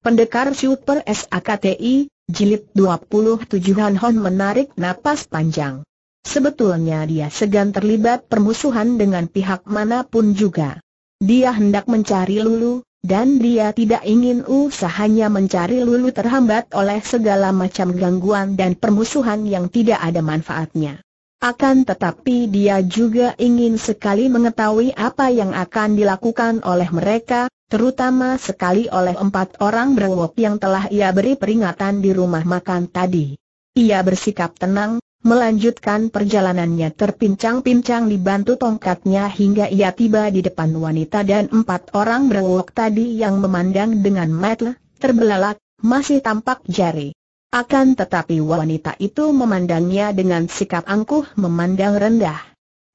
Pendekar Super SAKTI, Jilid 27 Han Hon menarik napas panjang. Sebetulnya dia segan terlibat permusuhan dengan pihak mana pun juga. Dia hendak mencari Lulu, dan dia tidak ingin usahanya mencari Lulu terhambat oleh segala macam gangguan dan permusuhan yang tidak ada manfaatnya. Akan tetapi dia juga ingin sekali mengetahui apa yang akan dilakukan oleh mereka, terutama sekali oleh empat orang berwok yang telah ia beri peringatan di rumah makan tadi. Ia bersikap tenang, melanjutkan perjalanannya terpincang-pincang dibantu tongkatnya hingga ia tiba di depan wanita dan empat orang berwok tadi yang memandang dengan mata terbelalak, masih tampak jari. Akan tetapi wanita itu memandangnya dengan sikap angkuh memandang rendah.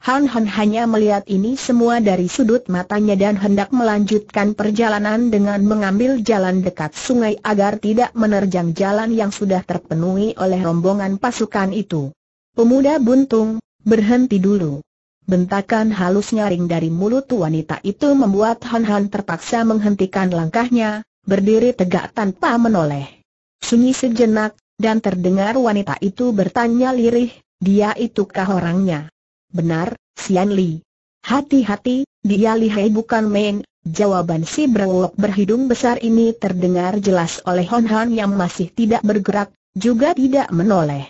Han Han hanya melihat ini semua dari sudut matanya dan hendak melanjutkan perjalanan dengan mengambil jalan dekat sungai agar tidak menerjang jalan yang sudah terpenuhi oleh rombongan pasukan itu. Pemuda buntung, berhenti dulu. Bentakan halus nyaring dari mulut wanita itu membuat Han Han terpaksa menghentikan langkahnya, berdiri tegak tanpa menoleh. Sunyi sejenak, dan terdengar wanita itu bertanya lirih, dia itukah orangnya? Benar, Sian Li. Hati-hati, dia lihai bukan main, jawaban si berwok berhidung besar ini terdengar jelas oleh Hon Han yang masih tidak bergerak, juga tidak menoleh.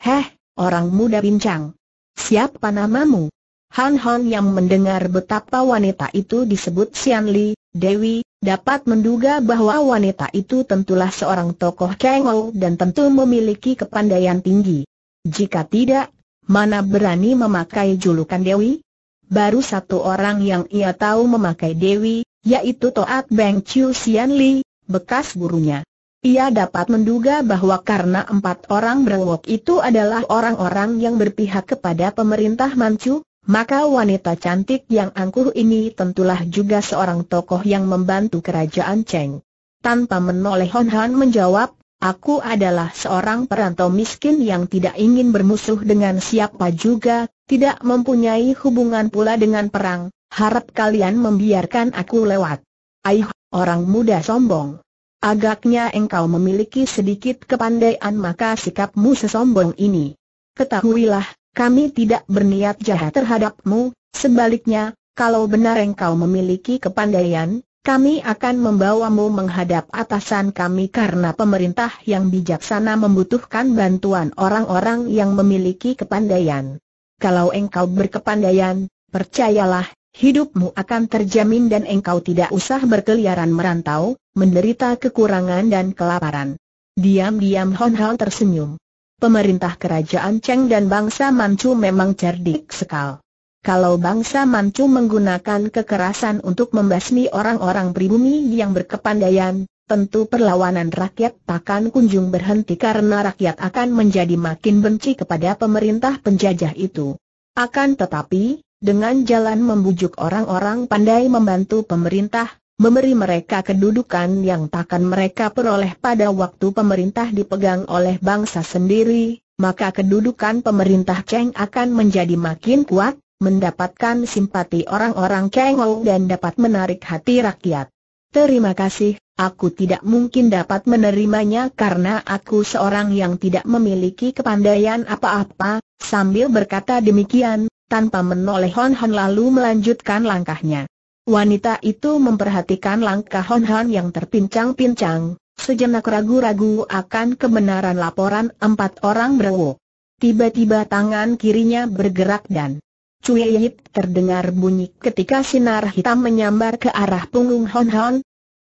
Heh, orang muda bincang. Siapa namamu? Han Han yang mendengar betapa wanita itu disebut Sian Li, Dewi, dapat menduga bahwa wanita itu tentulah seorang tokoh Kengou dan tentu memiliki kepandaian tinggi. Jika tidak, Mana berani memakai julukan Dewi? Baru satu orang yang ia tahu memakai Dewi, yaitu Toat Beng Chiu Sian Li, bekas gurunya. Ia dapat menduga bahwa karena empat orang berwok itu adalah orang-orang yang berpihak kepada pemerintah Manchu, maka wanita cantik yang angkuh ini tentulah juga seorang tokoh yang membantu kerajaan Cheng. Tanpa menoleh Hon Han menjawab, Aku adalah seorang perantau miskin yang tidak ingin bermusuh dengan siapa juga, tidak mempunyai hubungan pula dengan perang, harap kalian membiarkan aku lewat. Aih, orang muda sombong. Agaknya engkau memiliki sedikit kepandaian maka sikapmu sesombong ini. Ketahuilah, kami tidak berniat jahat terhadapmu, sebaliknya, kalau benar engkau memiliki kepandaian, kami akan membawamu menghadap atasan kami karena pemerintah yang bijaksana membutuhkan bantuan orang-orang yang memiliki kepandaian. Kalau engkau berkepandaian, percayalah, hidupmu akan terjamin dan engkau tidak usah berkeliaran merantau, menderita kekurangan dan kelaparan. Diam-diam Hon Hon tersenyum. Pemerintah kerajaan Cheng dan bangsa Manchu memang cerdik sekali. Kalau bangsa Manchu menggunakan kekerasan untuk membasmi orang-orang pribumi yang berkepandaian, tentu perlawanan rakyat takkan kunjung berhenti karena rakyat akan menjadi makin benci kepada pemerintah penjajah itu. Akan tetapi, dengan jalan membujuk orang-orang pandai membantu pemerintah, memberi mereka kedudukan yang takkan mereka peroleh pada waktu pemerintah dipegang oleh bangsa sendiri, maka kedudukan pemerintah Cheng akan menjadi makin kuat, mendapatkan simpati orang-orang Kengou dan dapat menarik hati rakyat. Terima kasih, aku tidak mungkin dapat menerimanya karena aku seorang yang tidak memiliki kepandaian apa-apa, sambil berkata demikian, tanpa menoleh Hon Hon lalu melanjutkan langkahnya. Wanita itu memperhatikan langkah Hon Hon yang terpincang-pincang, sejenak ragu-ragu akan kebenaran laporan empat orang berwok. Tiba-tiba tangan kirinya bergerak dan Cuit terdengar bunyi ketika sinar hitam menyambar ke arah punggung Hon Hon.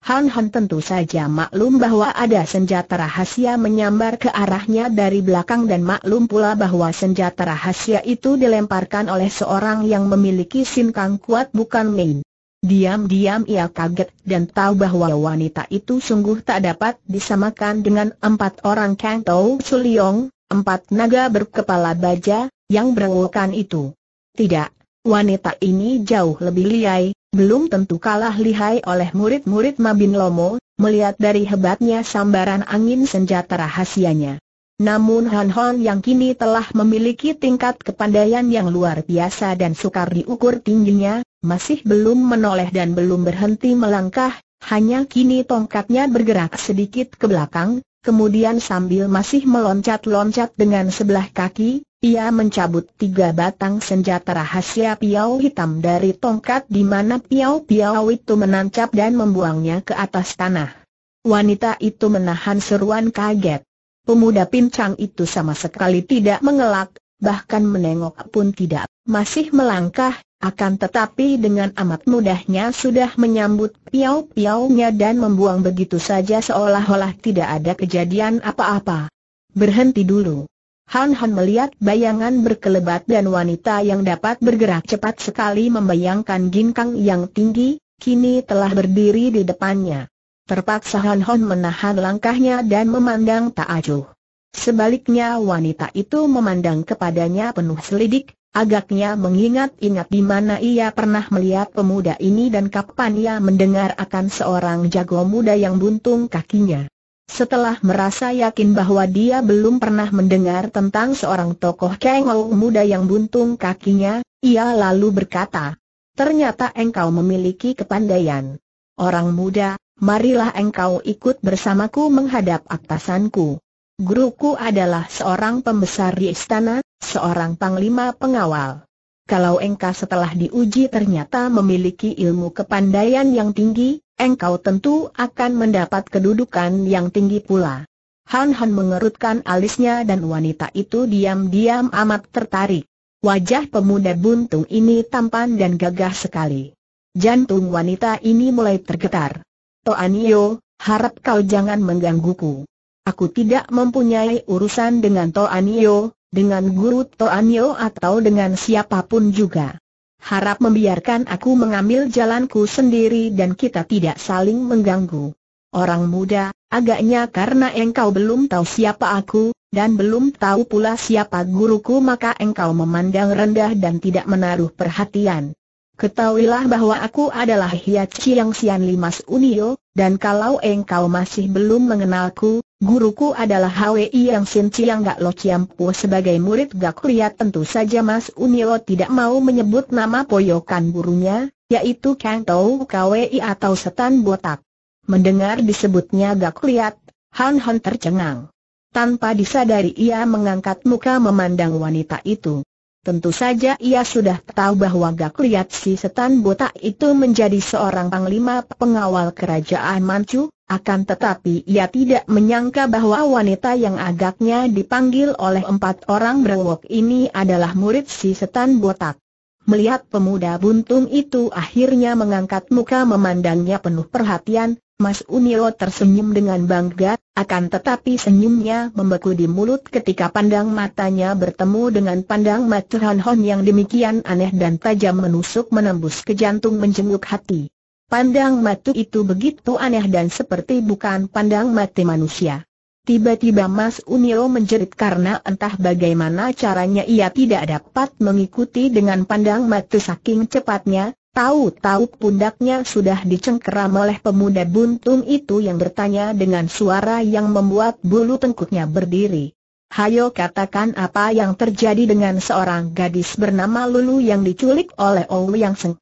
Han Hon tentu saja maklum bahwa ada senjata rahasia menyambar ke arahnya dari belakang dan maklum pula bahwa senjata rahasia itu dilemparkan oleh seorang yang memiliki sinkang kuat bukan main. Diam-diam ia kaget dan tahu bahwa wanita itu sungguh tak dapat disamakan dengan empat orang Kang Tau Suliong, empat naga berkepala baja, yang berewokan itu. Tidak, wanita ini jauh lebih lihai, belum tentu kalah lihai oleh murid-murid Mabin Lomo, melihat dari hebatnya sambaran angin senjata rahasianya. Namun Han Hon yang kini telah memiliki tingkat kepandaian yang luar biasa dan sukar diukur tingginya, masih belum menoleh dan belum berhenti melangkah, Hanya kini tongkatnya bergerak sedikit ke belakang, kemudian sambil masih meloncat-loncat dengan sebelah kaki, ia mencabut tiga batang senjata rahasia piau hitam dari tongkat di mana piau-piau itu menancap dan membuangnya ke atas tanah. Wanita itu menahan seruan kaget. Pemuda pincang itu sama sekali tidak mengelak, bahkan menengok pun tidak, masih melangkah, akan tetapi dengan amat mudahnya sudah menyambut piau-piaunya dan membuang begitu saja seolah-olah tidak ada kejadian apa-apa. Berhenti dulu. Han Han melihat bayangan berkelebat dan wanita yang dapat bergerak cepat sekali membayangkan ginkang yang tinggi, kini telah berdiri di depannya. Terpaksa Han Han menahan langkahnya dan memandang tak acuh. Sebaliknya wanita itu memandang kepadanya penuh selidik, agaknya mengingat-ingat di mana ia pernah melihat pemuda ini dan kapan ia mendengar akan seorang jago muda yang buntung kakinya. Setelah merasa yakin bahwa dia belum pernah mendengar tentang seorang tokoh kengau muda yang buntung kakinya, ia lalu berkata, Ternyata engkau memiliki kepandaian. Orang muda, marilah engkau ikut bersamaku menghadap atasanku. Guruku adalah seorang pembesar di istana, seorang panglima pengawal. Kalau engkau setelah diuji ternyata memiliki ilmu kepandaian yang tinggi, engkau tentu akan mendapat kedudukan yang tinggi pula. Han Han mengerutkan alisnya dan wanita itu diam-diam amat tertarik. Wajah pemuda buntung ini tampan dan gagah sekali. Jantung wanita ini mulai tergetar. Toanio, harap kau jangan menggangguku. Aku tidak mempunyai urusan dengan Toanio, dengan guru Toanio atau dengan siapa pun juga harap membiarkan aku mengambil jalanku sendiri dan kita tidak saling mengganggu. Orang muda, agaknya karena engkau belum tahu siapa aku, dan belum tahu pula siapa guruku maka engkau memandang rendah dan tidak menaruh perhatian. Ketahuilah bahwa aku adalah Hiat Chiang Sian Limas Unio, dan kalau engkau masih belum mengenalku, Guruku adalah Hwi yang Sin Chiang Gak Lo Chiampu sebagai murid Gak Liat tentu saja Mas Unio tidak mau menyebut nama poyokan gurunya, yaitu Kang Tau Kwi atau Setan Botak. Mendengar disebutnya Gak Liat, Han Han tercengang. Tanpa disadari ia mengangkat muka memandang wanita itu. Tentu saja ia sudah tahu bahwa Gak Liat si Setan Botak itu menjadi seorang panglima pengawal kerajaan Manchu, akan tetapi ia tidak menyangka bahwa wanita yang agaknya dipanggil oleh empat orang berwok ini adalah murid si setan botak. Melihat pemuda buntung itu akhirnya mengangkat muka memandangnya penuh perhatian, Mas Unio tersenyum dengan bangga, akan tetapi senyumnya membeku di mulut ketika pandang matanya bertemu dengan pandang mata Han Hon yang demikian aneh dan tajam menusuk menembus ke jantung menjenguk hati. Pandang matu itu begitu aneh dan seperti bukan pandang mati manusia. Tiba-tiba Mas Unio menjerit karena entah bagaimana caranya ia tidak dapat mengikuti dengan pandang matu saking cepatnya, tahu-tahu pundaknya sudah dicengkeram oleh pemuda buntung itu yang bertanya dengan suara yang membuat bulu tengkuknya berdiri. Hayo katakan apa yang terjadi dengan seorang gadis bernama Lulu yang diculik oleh Yang Seng.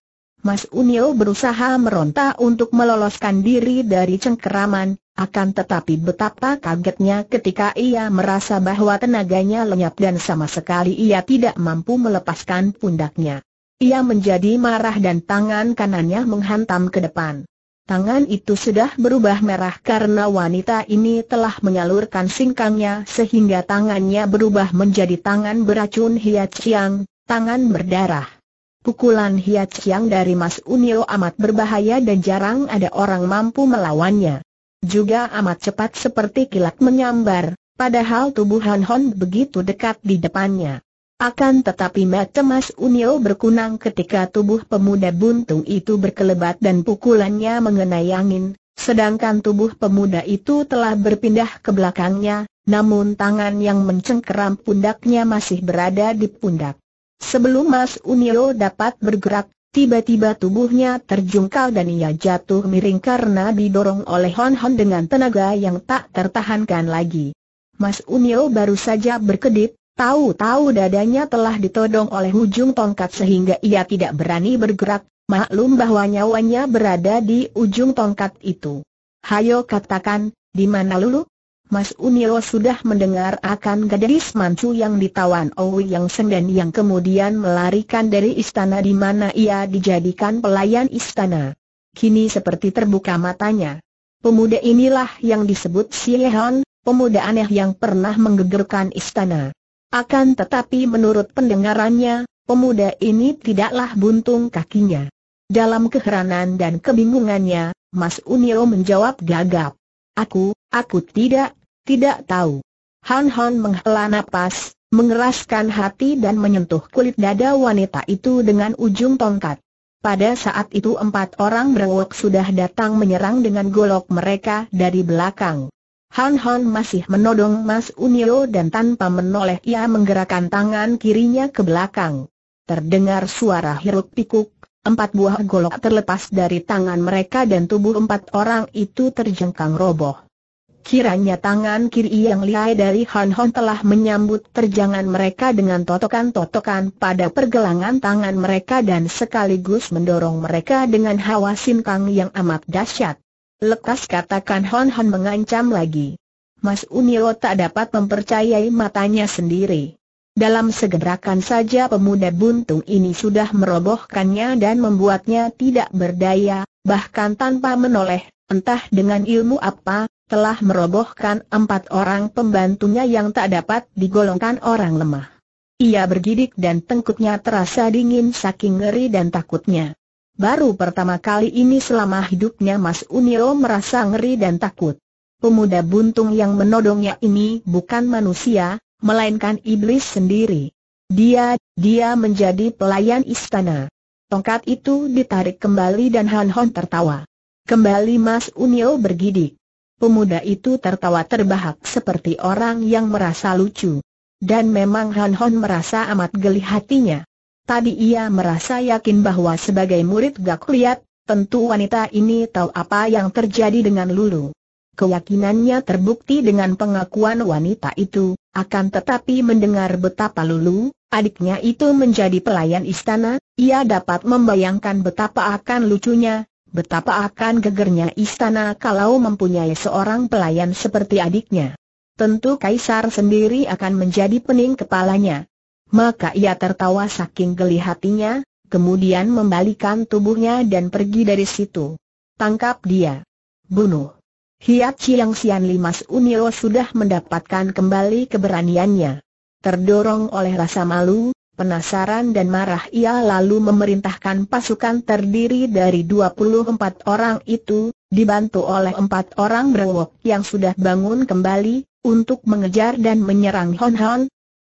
Mas Unio berusaha meronta untuk meloloskan diri dari cengkeraman, akan tetapi betapa kagetnya ketika ia merasa bahwa tenaganya lenyap dan sama sekali ia tidak mampu melepaskan pundaknya. Ia menjadi marah dan tangan kanannya menghantam ke depan. Tangan itu sudah berubah merah karena wanita ini telah menyalurkan singkangnya sehingga tangannya berubah menjadi tangan beracun hiat siang, tangan berdarah. Pukulan Hiat Chiang dari Mas Unio amat berbahaya dan jarang ada orang mampu melawannya. Juga amat cepat seperti kilat menyambar, padahal tubuh Han Hon begitu dekat di depannya. Akan tetapi mata Mas Unio berkunang ketika tubuh pemuda buntung itu berkelebat dan pukulannya mengenai angin, sedangkan tubuh pemuda itu telah berpindah ke belakangnya, namun tangan yang mencengkeram pundaknya masih berada di pundak. Sebelum Mas Unio dapat bergerak, tiba-tiba tubuhnya terjungkal dan ia jatuh miring karena didorong oleh Hon Hon dengan tenaga yang tak tertahankan lagi. Mas Unio baru saja berkedip, tahu-tahu dadanya telah ditodong oleh ujung tongkat sehingga ia tidak berani bergerak, maklum bahwa nyawanya berada di ujung tongkat itu. Hayo katakan, di mana Lulu? Mas Uniro sudah mendengar akan gadis mancu yang ditawan Owi yang Senden yang kemudian melarikan dari istana di mana ia dijadikan pelayan istana. Kini seperti terbuka matanya. Pemuda inilah yang disebut Siehon, pemuda aneh yang pernah menggegerkan istana. Akan tetapi menurut pendengarannya, pemuda ini tidaklah buntung kakinya. Dalam keheranan dan kebingungannya, Mas Uniro menjawab gagap. Aku, aku tidak, tidak tahu. Han Han menghela napas, mengeraskan hati dan menyentuh kulit dada wanita itu dengan ujung tongkat. Pada saat itu empat orang berwok sudah datang menyerang dengan golok mereka dari belakang. Han Han masih menodong Mas Unio dan tanpa menoleh ia menggerakkan tangan kirinya ke belakang. Terdengar suara hiruk pikuk, empat buah golok terlepas dari tangan mereka dan tubuh empat orang itu terjengkang roboh. Kiranya tangan kiri yang lihai dari Han Hon telah menyambut terjangan mereka dengan totokan-totokan pada pergelangan tangan mereka dan sekaligus mendorong mereka dengan hawa sinkang yang amat dahsyat. Lekas katakan Hon Hon mengancam lagi. Mas Unio tak dapat mempercayai matanya sendiri. Dalam segerakan saja pemuda buntung ini sudah merobohkannya dan membuatnya tidak berdaya, bahkan tanpa menoleh, entah dengan ilmu apa, telah merobohkan empat orang pembantunya yang tak dapat digolongkan orang lemah. Ia bergidik dan tengkuknya terasa dingin saking ngeri dan takutnya. Baru pertama kali ini selama hidupnya Mas Uniro merasa ngeri dan takut. Pemuda buntung yang menodongnya ini bukan manusia, melainkan iblis sendiri. Dia, dia menjadi pelayan istana. Tongkat itu ditarik kembali dan Han Hon tertawa. Kembali Mas Unio bergidik. Pemuda itu tertawa terbahak seperti orang yang merasa lucu. Dan memang Han Hon merasa amat geli hatinya. Tadi ia merasa yakin bahwa sebagai murid gak liat, tentu wanita ini tahu apa yang terjadi dengan Lulu. Keyakinannya terbukti dengan pengakuan wanita itu, akan tetapi mendengar betapa Lulu, adiknya itu menjadi pelayan istana, ia dapat membayangkan betapa akan lucunya, Betapa akan gegernya istana kalau mempunyai seorang pelayan seperti adiknya. Tentu Kaisar sendiri akan menjadi pening kepalanya. Maka ia tertawa saking geli hatinya, kemudian membalikan tubuhnya dan pergi dari situ. Tangkap dia. Bunuh. Hiat Chiang Sian Limas Unio sudah mendapatkan kembali keberaniannya. Terdorong oleh rasa malu, penasaran dan marah ia lalu memerintahkan pasukan terdiri dari 24 orang itu, dibantu oleh empat orang berwok yang sudah bangun kembali, untuk mengejar dan menyerang Hon Hon.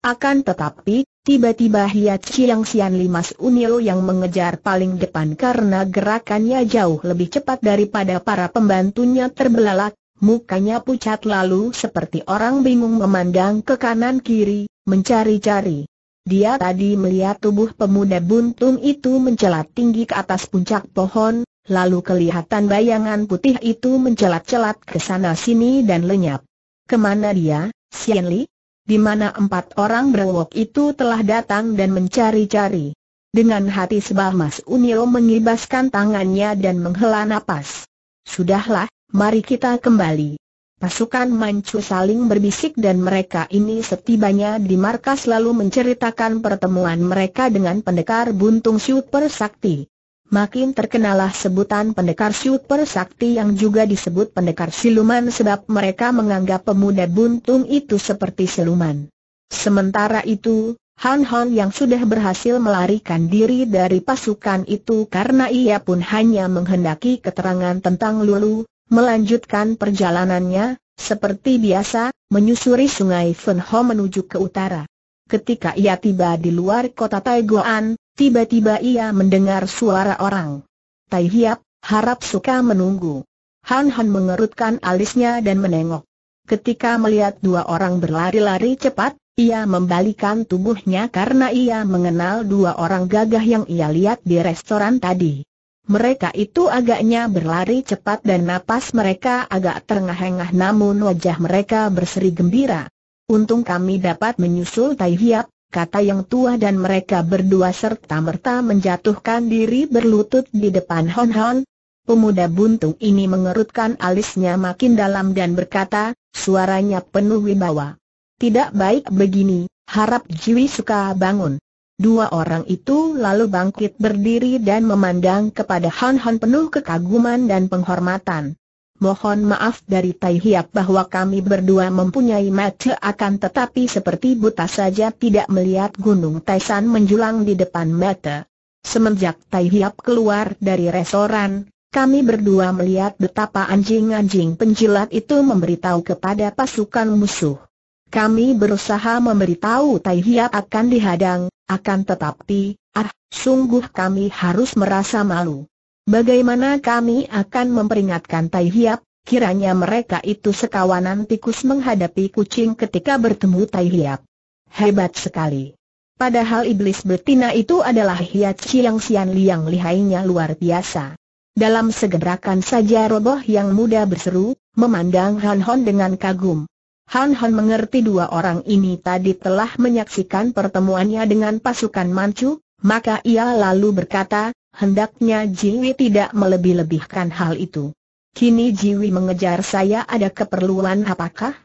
Akan tetapi, tiba-tiba Hiat Chiang Sian Limas Unil yang mengejar paling depan karena gerakannya jauh lebih cepat daripada para pembantunya terbelalak, mukanya pucat lalu seperti orang bingung memandang ke kanan kiri, mencari-cari. Dia tadi melihat tubuh pemuda buntung itu mencelat tinggi ke atas puncak pohon, lalu kelihatan bayangan putih itu mencelat-celat ke sana sini dan lenyap. Ke mana dia, Xian Li? Di mana empat orang berwok itu telah datang dan mencari-cari. Dengan hati sebal Mas Unil mengibaskan tangannya dan menghela napas. Sudahlah, mari kita kembali. Pasukan Manchu saling berbisik dan mereka ini setibanya di markas lalu menceritakan pertemuan mereka dengan pendekar buntung super sakti. Makin terkenalah sebutan pendekar super sakti yang juga disebut pendekar siluman sebab mereka menganggap pemuda buntung itu seperti siluman. Sementara itu, Han Han yang sudah berhasil melarikan diri dari pasukan itu karena ia pun hanya menghendaki keterangan tentang Lulu, melanjutkan perjalanannya, seperti biasa, menyusuri sungai Fen Ho menuju ke utara. Ketika ia tiba di luar kota Taigoan, tiba-tiba ia mendengar suara orang. Tai Hiap, harap suka menunggu. Han Han mengerutkan alisnya dan menengok. Ketika melihat dua orang berlari-lari cepat, ia membalikan tubuhnya karena ia mengenal dua orang gagah yang ia lihat di restoran tadi. Mereka itu agaknya berlari cepat dan napas mereka agak terengah-engah namun wajah mereka berseri gembira. Untung kami dapat menyusul Tai Hiap, kata yang tua dan mereka berdua serta-merta menjatuhkan diri berlutut di depan Hon Hon. Pemuda buntung ini mengerutkan alisnya makin dalam dan berkata, suaranya penuh wibawa. Tidak baik begini, harap Jiwi suka bangun. Dua orang itu lalu bangkit berdiri dan memandang kepada Han Han penuh kekaguman dan penghormatan. Mohon maaf dari Tai Hiap bahwa kami berdua mempunyai mata akan tetapi seperti buta saja tidak melihat Gunung Taisan menjulang di depan mata. Semenjak Tai Hiap keluar dari restoran, kami berdua melihat betapa anjing-anjing penjilat itu memberitahu kepada pasukan musuh. Kami berusaha memberitahu Tai Hiap akan dihadang, akan tetapi, ah, sungguh kami harus merasa malu. Bagaimana kami akan memperingatkan Tai Hiap, kiranya mereka itu sekawanan tikus menghadapi kucing ketika bertemu Tai Hiap. Hebat sekali. Padahal iblis betina itu adalah Hiat Siang Sian Liang lihainya luar biasa. Dalam segerakan saja roboh yang muda berseru, memandang Han Hon dengan kagum. Han Hon mengerti dua orang ini tadi telah menyaksikan pertemuannya dengan pasukan Manchu, maka ia lalu berkata, hendaknya Jiwi tidak melebih-lebihkan hal itu. Kini Jiwi mengejar saya ada keperluan apakah?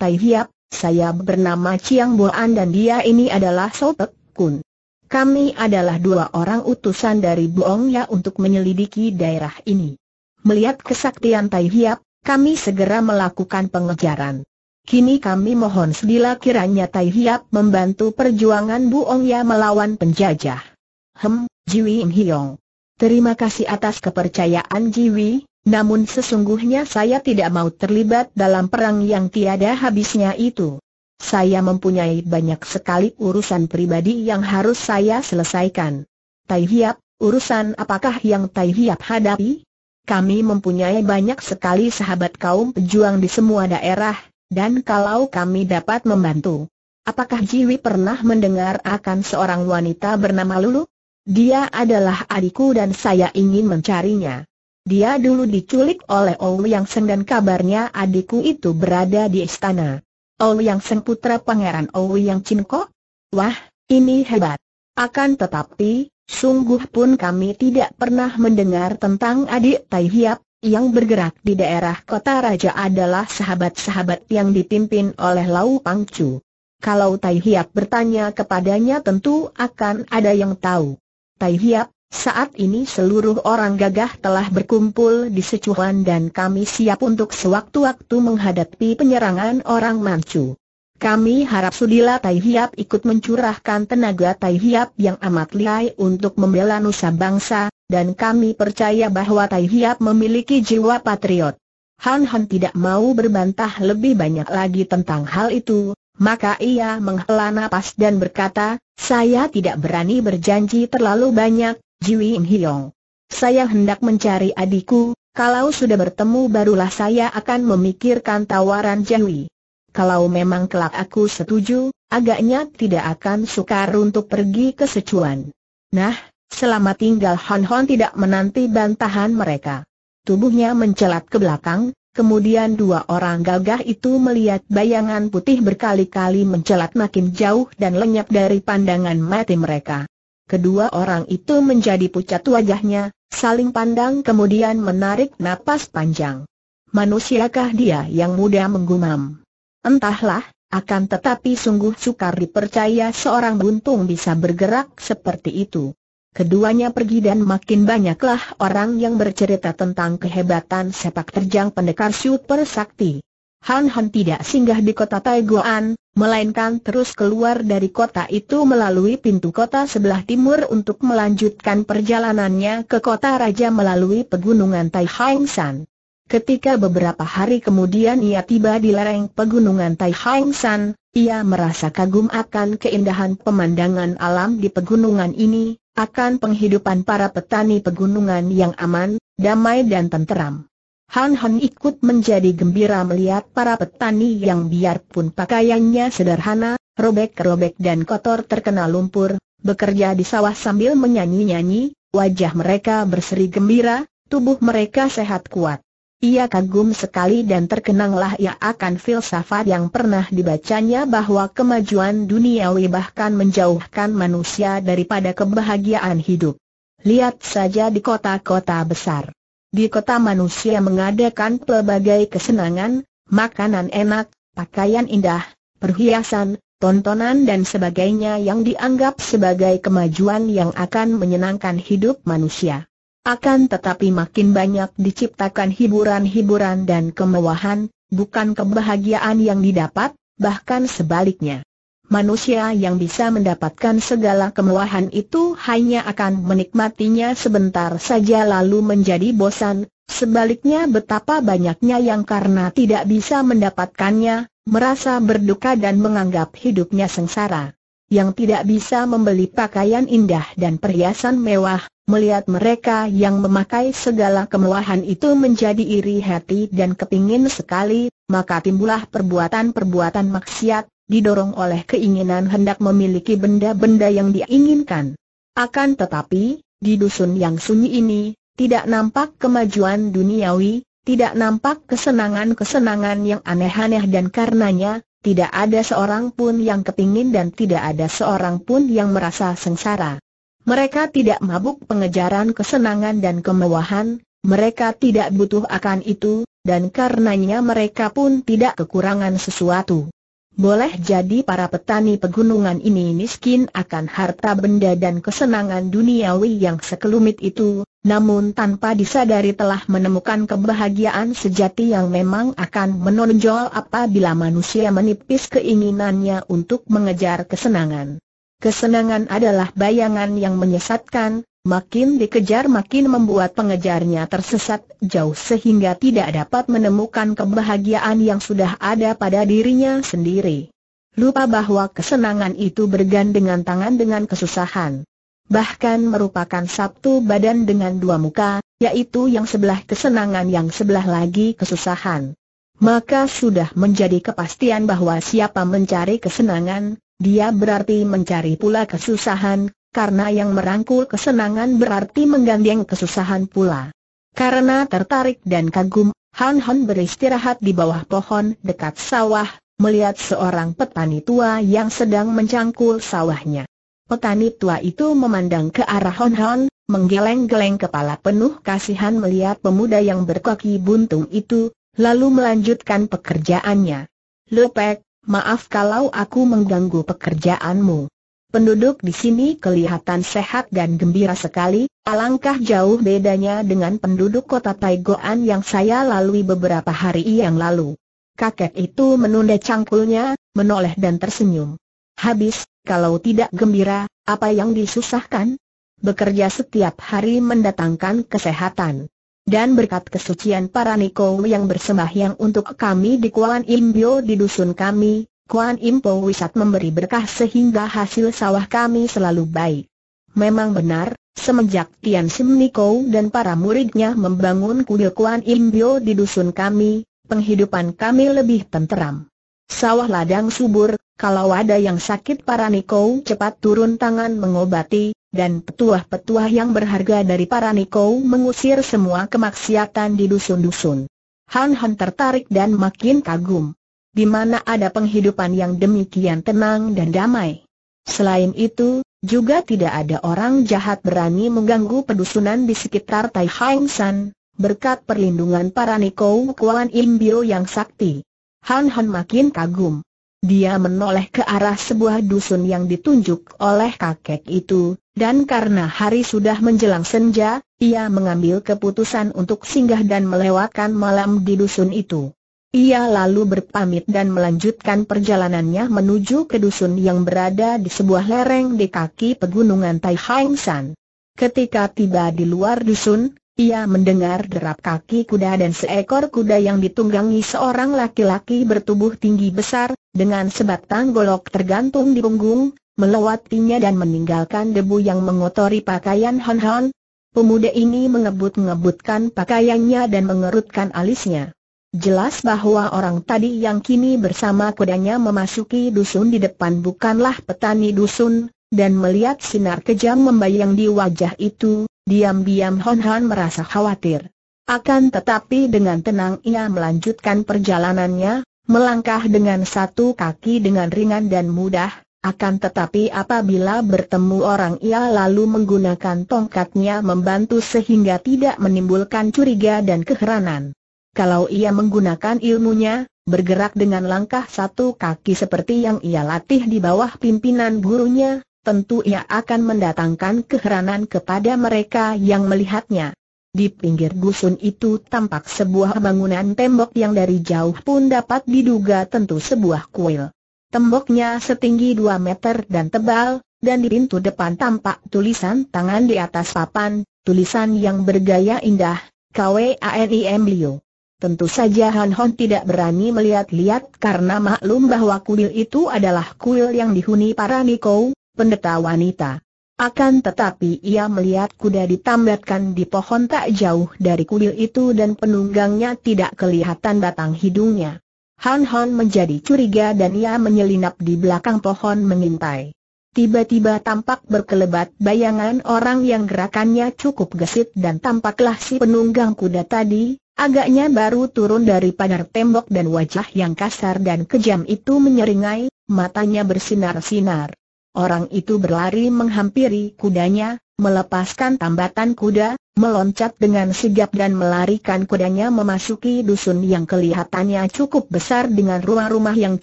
Tai Hiap, saya bernama Chiang Boan dan dia ini adalah Sotek Kun. Kami adalah dua orang utusan dari Buong Ya untuk menyelidiki daerah ini. Melihat kesaktian Tai Hiap, kami segera melakukan pengejaran. Kini kami mohon sebila kiranya Tai Hiap membantu perjuangan Buong Ya melawan penjajah. Hem, Jiwi Im Hiong. Terima kasih atas kepercayaan Jiwi, namun sesungguhnya saya tidak mau terlibat dalam perang yang tiada habisnya itu. Saya mempunyai banyak sekali urusan pribadi yang harus saya selesaikan. Tai Hiap, urusan apakah yang Tai Hiap hadapi? Kami mempunyai banyak sekali sahabat kaum pejuang di semua daerah, dan kalau kami dapat membantu. Apakah Jiwi pernah mendengar akan seorang wanita bernama Lulu? Dia adalah adikku dan saya ingin mencarinya. Dia dulu diculik oleh Yang Seng dan kabarnya adikku itu berada di istana. Yang Seng putra pangeran Yang Cinko? Wah, ini hebat. Akan tetapi, sungguh pun kami tidak pernah mendengar tentang adik Tai Hiap, yang bergerak di daerah kota raja adalah sahabat-sahabat yang dipimpin oleh Lau Pangcu. Kalau Tai Hiap bertanya kepadanya tentu akan ada yang tahu. Tai Hiap, saat ini seluruh orang gagah telah berkumpul di Secuan dan kami siap untuk sewaktu-waktu menghadapi penyerangan orang Manchu. Kami harap Sudila Tai Hiap ikut mencurahkan tenaga Tai Hiap yang amat lihai untuk membela nusa bangsa, dan kami percaya bahwa Tai Hiap memiliki jiwa patriot. Han Han tidak mau berbantah lebih banyak lagi tentang hal itu, maka ia menghela napas dan berkata, saya tidak berani berjanji terlalu banyak, Jiwi Im Hiong. Saya hendak mencari adikku, kalau sudah bertemu barulah saya akan memikirkan tawaran Jawi. Kalau memang kelak aku setuju, agaknya tidak akan sukar untuk pergi ke Secuan. Nah, selama tinggal Han Hon tidak menanti bantahan mereka. Tubuhnya mencelat ke belakang, Kemudian dua orang gagah itu melihat bayangan putih berkali-kali mencelat makin jauh dan lenyap dari pandangan mati mereka. Kedua orang itu menjadi pucat wajahnya, saling pandang kemudian menarik napas panjang. Manusiakah dia yang muda menggumam? Entahlah, akan tetapi sungguh sukar dipercaya seorang buntung bisa bergerak seperti itu. Keduanya pergi dan makin banyaklah orang yang bercerita tentang kehebatan sepak terjang pendekar super sakti. Han Han tidak singgah di kota Taiguan, melainkan terus keluar dari kota itu melalui pintu kota sebelah timur untuk melanjutkan perjalanannya ke kota raja melalui pegunungan Tai Hang San. Ketika beberapa hari kemudian ia tiba di lereng pegunungan Tai Hang San, ia merasa kagum akan keindahan pemandangan alam di pegunungan ini, akan penghidupan para petani pegunungan yang aman, damai dan tenteram. Han Han ikut menjadi gembira melihat para petani yang biarpun pakaiannya sederhana, robek-robek dan kotor terkena lumpur, bekerja di sawah sambil menyanyi-nyanyi, wajah mereka berseri gembira, tubuh mereka sehat kuat. Ia kagum sekali dan terkenanglah ia akan filsafat yang pernah dibacanya bahwa kemajuan duniawi bahkan menjauhkan manusia daripada kebahagiaan hidup. Lihat saja di kota-kota besar. Di kota manusia mengadakan pelbagai kesenangan, makanan enak, pakaian indah, perhiasan, tontonan dan sebagainya yang dianggap sebagai kemajuan yang akan menyenangkan hidup manusia. Akan tetapi makin banyak diciptakan hiburan-hiburan dan kemewahan, bukan kebahagiaan yang didapat, bahkan sebaliknya. Manusia yang bisa mendapatkan segala kemewahan itu hanya akan menikmatinya sebentar saja lalu menjadi bosan, sebaliknya betapa banyaknya yang karena tidak bisa mendapatkannya, merasa berduka dan menganggap hidupnya sengsara. Yang tidak bisa membeli pakaian indah dan perhiasan mewah, Melihat mereka yang memakai segala kemewahan itu menjadi iri hati dan kepingin sekali, maka timbullah perbuatan-perbuatan maksiat, didorong oleh keinginan hendak memiliki benda-benda yang diinginkan. Akan tetapi, di dusun yang sunyi ini, tidak nampak kemajuan duniawi, tidak nampak kesenangan-kesenangan yang aneh-aneh dan karenanya, tidak ada seorang pun yang kepingin dan tidak ada seorang pun yang merasa sengsara. Mereka tidak mabuk pengejaran kesenangan dan kemewahan, mereka tidak butuh akan itu, dan karenanya mereka pun tidak kekurangan sesuatu. Boleh jadi para petani pegunungan ini miskin akan harta benda dan kesenangan duniawi yang sekelumit itu, namun tanpa disadari telah menemukan kebahagiaan sejati yang memang akan menonjol apabila manusia menipis keinginannya untuk mengejar kesenangan. Kesenangan adalah bayangan yang menyesatkan, makin dikejar makin membuat pengejarnya tersesat jauh sehingga tidak dapat menemukan kebahagiaan yang sudah ada pada dirinya sendiri. Lupa bahwa kesenangan itu bergandengan tangan dengan kesusahan. Bahkan merupakan satu badan dengan dua muka, yaitu yang sebelah kesenangan yang sebelah lagi kesusahan. Maka sudah menjadi kepastian bahwa siapa mencari kesenangan, dia berarti mencari pula kesusahan, karena yang merangkul kesenangan berarti menggandeng kesusahan pula. Karena tertarik dan kagum, Han Han beristirahat di bawah pohon dekat sawah, melihat seorang petani tua yang sedang mencangkul sawahnya. Petani tua itu memandang ke arah Han Han, menggeleng-geleng kepala penuh kasihan melihat pemuda yang berkaki buntung itu, lalu melanjutkan pekerjaannya. Lepek, Maaf kalau aku mengganggu pekerjaanmu. Penduduk di sini kelihatan sehat dan gembira sekali, alangkah jauh bedanya dengan penduduk kota Taigoan yang saya lalui beberapa hari yang lalu. Kakek itu menunda cangkulnya, menoleh dan tersenyum. Habis, kalau tidak gembira, apa yang disusahkan? Bekerja setiap hari mendatangkan kesehatan. Dan berkat kesucian para Niko yang bersembahyang untuk kami di Kuan Imbio di dusun kami, Kuan Impo Wisat memberi berkah sehingga hasil sawah kami selalu baik. Memang benar, semenjak Tian Sim Niko dan para muridnya membangun kuil Kuan Imbio di dusun kami, penghidupan kami lebih tenteram. Sawah ladang subur, kalau ada yang sakit para Niko cepat turun tangan mengobati, dan petuah-petuah yang berharga dari para Niko mengusir semua kemaksiatan di dusun-dusun. Han Han tertarik dan makin kagum. Di mana ada penghidupan yang demikian tenang dan damai. Selain itu, juga tidak ada orang jahat berani mengganggu pedusunan di sekitar Tai Hang San, berkat perlindungan para Niko Kuan Imbio yang sakti. Han Han makin kagum. Dia menoleh ke arah sebuah dusun yang ditunjuk oleh kakek itu, dan karena hari sudah menjelang senja, ia mengambil keputusan untuk singgah dan melewatkan malam di dusun itu. Ia lalu berpamit dan melanjutkan perjalanannya menuju ke dusun yang berada di sebuah lereng di kaki pegunungan Tai Hang San. Ketika tiba di luar dusun, ia mendengar derap kaki kuda dan seekor kuda yang ditunggangi seorang laki-laki bertubuh tinggi besar, dengan sebatang golok tergantung di punggung, melewatinya dan meninggalkan debu yang mengotori pakaian Han Han. Pemuda ini mengebut-ngebutkan pakaiannya dan mengerutkan alisnya. Jelas bahwa orang tadi yang kini bersama kudanya memasuki dusun di depan bukanlah petani dusun, dan melihat sinar kejam membayang di wajah itu, diam-diam Hon Han merasa khawatir. Akan tetapi dengan tenang ia melanjutkan perjalanannya, melangkah dengan satu kaki dengan ringan dan mudah, akan tetapi apabila bertemu orang ia lalu menggunakan tongkatnya membantu sehingga tidak menimbulkan curiga dan keheranan. Kalau ia menggunakan ilmunya, bergerak dengan langkah satu kaki seperti yang ia latih di bawah pimpinan gurunya, tentu ia akan mendatangkan keheranan kepada mereka yang melihatnya. Di pinggir dusun itu tampak sebuah bangunan tembok yang dari jauh pun dapat diduga tentu sebuah kuil. Temboknya setinggi 2 meter dan tebal, dan di pintu depan tampak tulisan tangan di atas papan, tulisan yang bergaya indah, KWANI Emblio. Tentu saja Han Hon tidak berani melihat-lihat karena maklum bahwa kuil itu adalah kuil yang dihuni para Niko, pendeta wanita. Akan tetapi ia melihat kuda ditambatkan di pohon tak jauh dari kuil itu dan penunggangnya tidak kelihatan batang hidungnya. Han Hon menjadi curiga dan ia menyelinap di belakang pohon mengintai. Tiba-tiba tampak berkelebat bayangan orang yang gerakannya cukup gesit dan tampaklah si penunggang kuda tadi, agaknya baru turun dari pagar tembok dan wajah yang kasar dan kejam itu menyeringai, matanya bersinar-sinar. Orang itu berlari menghampiri kudanya, melepaskan tambatan kuda, meloncat dengan sigap dan melarikan kudanya memasuki dusun yang kelihatannya cukup besar dengan rumah-rumah yang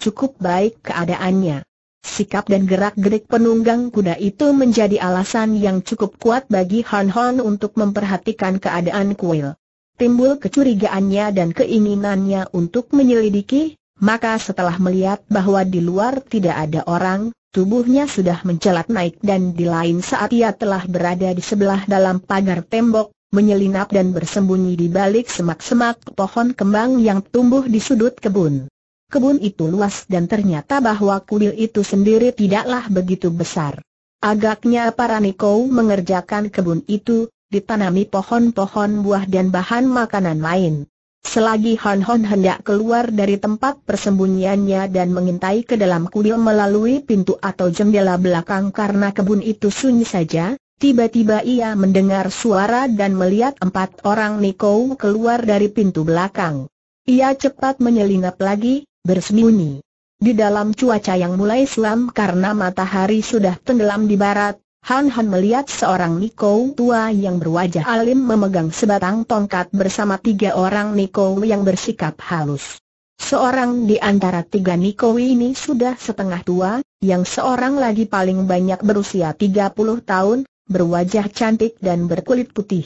cukup baik keadaannya. Sikap dan gerak-gerik penunggang kuda itu menjadi alasan yang cukup kuat bagi Han Hon untuk memperhatikan keadaan kuil. Timbul kecurigaannya dan keinginannya untuk menyelidiki, maka setelah melihat bahwa di luar tidak ada orang, Tubuhnya sudah mencelat naik dan di lain saat ia telah berada di sebelah dalam pagar tembok, menyelinap dan bersembunyi di balik semak-semak pohon kembang yang tumbuh di sudut kebun. Kebun itu luas dan ternyata bahwa kuil itu sendiri tidaklah begitu besar. Agaknya para Niko mengerjakan kebun itu, ditanami pohon-pohon buah dan bahan makanan lain. Selagi Han Hon hendak keluar dari tempat persembunyiannya dan mengintai ke dalam kuil melalui pintu atau jendela belakang karena kebun itu sunyi saja, tiba-tiba ia mendengar suara dan melihat empat orang Niko keluar dari pintu belakang. Ia cepat menyelinap lagi, bersembunyi. Di dalam cuaca yang mulai suam karena matahari sudah tenggelam di barat, Han Han melihat seorang Niko tua yang berwajah alim memegang sebatang tongkat bersama tiga orang Niko yang bersikap halus. Seorang di antara tiga Niko ini sudah setengah tua, yang seorang lagi paling banyak berusia 30 tahun, berwajah cantik dan berkulit putih.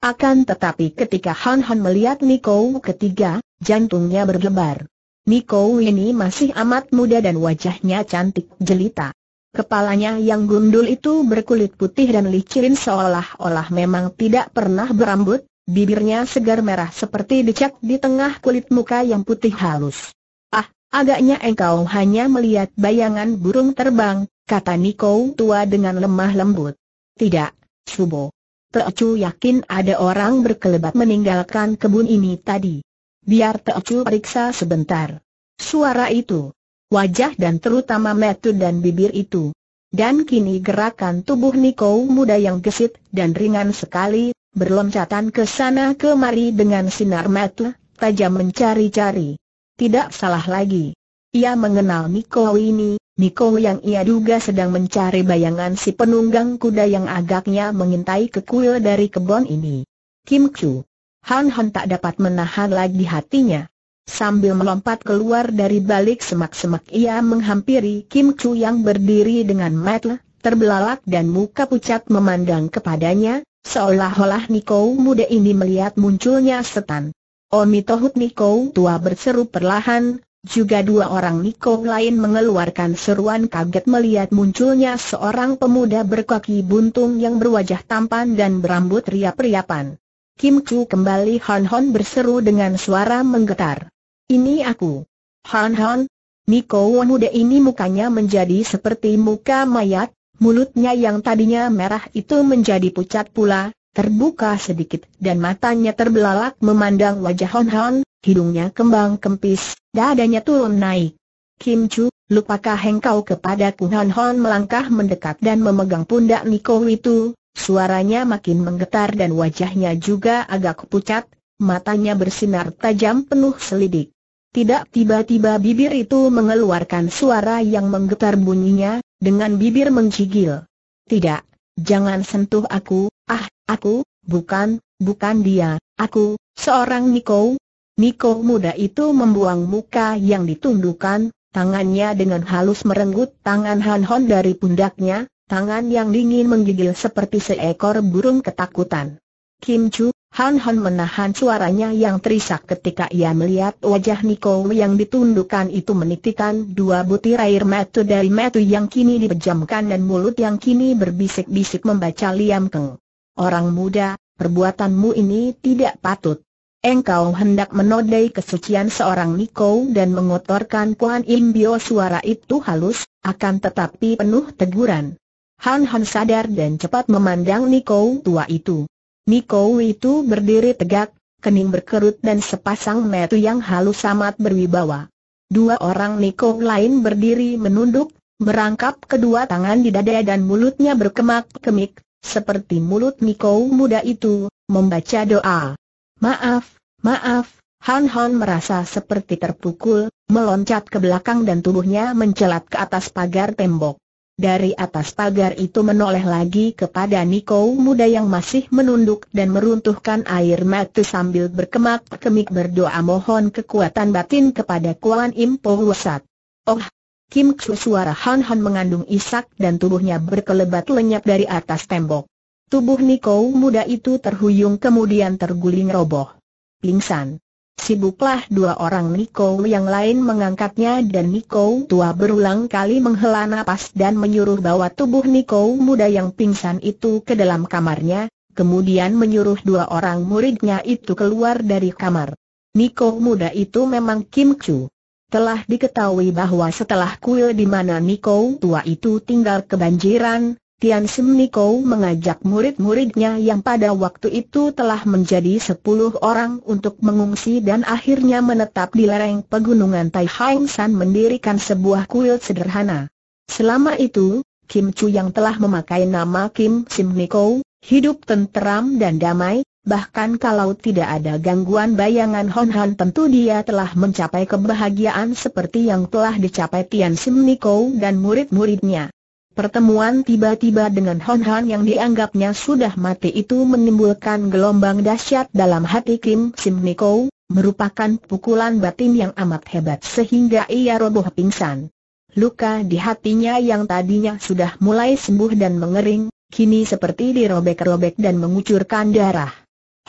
Akan tetapi ketika Han Han melihat Niko ketiga, jantungnya bergebar. Niko ini masih amat muda dan wajahnya cantik jelita. Kepalanya yang gundul itu berkulit putih dan licin seolah-olah memang tidak pernah berambut, bibirnya segar merah seperti dicat di tengah kulit muka yang putih halus. Ah, agaknya engkau hanya melihat bayangan burung terbang, kata Niko tua dengan lemah lembut. Tidak, Subo. Teocu yakin ada orang berkelebat meninggalkan kebun ini tadi. Biar Teocu periksa sebentar. Suara itu, wajah dan terutama metu dan bibir itu. Dan kini gerakan tubuh Niko muda yang gesit dan ringan sekali, berloncatan ke sana kemari dengan sinar mata, tajam mencari-cari. Tidak salah lagi. Ia mengenal Niko ini, Niko yang ia duga sedang mencari bayangan si penunggang kuda yang agaknya mengintai ke kuil dari kebun ini. Kim Chu. Han Han tak dapat menahan lagi hatinya. Sambil melompat keluar dari balik semak-semak ia menghampiri Kim Chu yang berdiri dengan mata terbelalak dan muka pucat memandang kepadanya, seolah-olah Niko muda ini melihat munculnya setan. Omi Tohut Niko tua berseru perlahan, juga dua orang Niko lain mengeluarkan seruan kaget melihat munculnya seorang pemuda berkaki buntung yang berwajah tampan dan berambut riap-riapan. Kim Chu kembali Hon Hon berseru dengan suara menggetar. Ini aku. Han Han. Niko muda ini mukanya menjadi seperti muka mayat, mulutnya yang tadinya merah itu menjadi pucat pula, terbuka sedikit dan matanya terbelalak memandang wajah Hon Han, hidungnya kembang kempis, dadanya turun naik. Kim Chu, lupakah engkau kepadaku Hon Hon melangkah mendekat dan memegang pundak Niko itu, suaranya makin menggetar dan wajahnya juga agak pucat, matanya bersinar tajam penuh selidik. Tidak tiba-tiba bibir itu mengeluarkan suara yang menggetar bunyinya, dengan bibir menggigil. Tidak, jangan sentuh aku, ah, aku, bukan, bukan dia, aku, seorang Niko. Niko muda itu membuang muka yang ditundukkan, tangannya dengan halus merenggut tangan Han Hon dari pundaknya, tangan yang dingin menggigil seperti seekor burung ketakutan. Kim Chu, Han Han menahan suaranya yang terisak ketika ia melihat wajah Niko yang ditundukkan itu menitikan dua butir air mata dari mata yang kini dipejamkan dan mulut yang kini berbisik-bisik membaca Liam Keng. Orang muda, perbuatanmu ini tidak patut. Engkau hendak menodai kesucian seorang Niko dan mengotorkan Kuan Im Bio suara itu halus, akan tetapi penuh teguran. Han Han sadar dan cepat memandang Niko tua itu. Niko itu berdiri tegak, kening berkerut dan sepasang mata yang halus amat berwibawa. Dua orang Niko lain berdiri menunduk, merangkap kedua tangan di dada dan mulutnya berkemak-kemik, seperti mulut Niko muda itu, membaca doa. Maaf, maaf, Han Han merasa seperti terpukul, meloncat ke belakang dan tubuhnya mencelat ke atas pagar tembok. Dari atas pagar itu menoleh lagi kepada Niko muda yang masih menunduk dan meruntuhkan air mata sambil berkemak-kemik berdoa mohon kekuatan batin kepada Kuan Im Po Wasat. Oh! Kim Chu suara Han Han mengandung isak dan tubuhnya berkelebat lenyap dari atas tembok. Tubuh Niko muda itu terhuyung kemudian terguling roboh. Pingsan. Sibuklah dua orang Niko yang lain mengangkatnya dan Niko tua berulang kali menghela napas dan menyuruh bawa tubuh Niko muda yang pingsan itu ke dalam kamarnya, kemudian menyuruh dua orang muridnya itu keluar dari kamar. Niko muda itu memang Kim Chu. Telah diketahui bahwa setelah kuil di mana Niko tua itu tinggal kebanjiran, Tian Sim Niko mengajak murid-muridnya yang pada waktu itu telah menjadi sepuluh orang untuk mengungsi dan akhirnya menetap di lereng pegunungan Tai Hang San mendirikan sebuah kuil sederhana. Selama itu, Kim Chu yang telah memakai nama Kim Sim Niko, hidup tenteram dan damai, bahkan kalau tidak ada gangguan bayangan Hon Han tentu dia telah mencapai kebahagiaan seperti yang telah dicapai Tian Sim Niko dan murid-muridnya. Pertemuan tiba-tiba dengan Hon Han yang dianggapnya sudah mati itu menimbulkan gelombang dahsyat dalam hati Kim Sim Niko, merupakan pukulan batin yang amat hebat sehingga ia roboh pingsan. Luka di hatinya yang tadinya sudah mulai sembuh dan mengering, kini seperti dirobek-robek dan mengucurkan darah.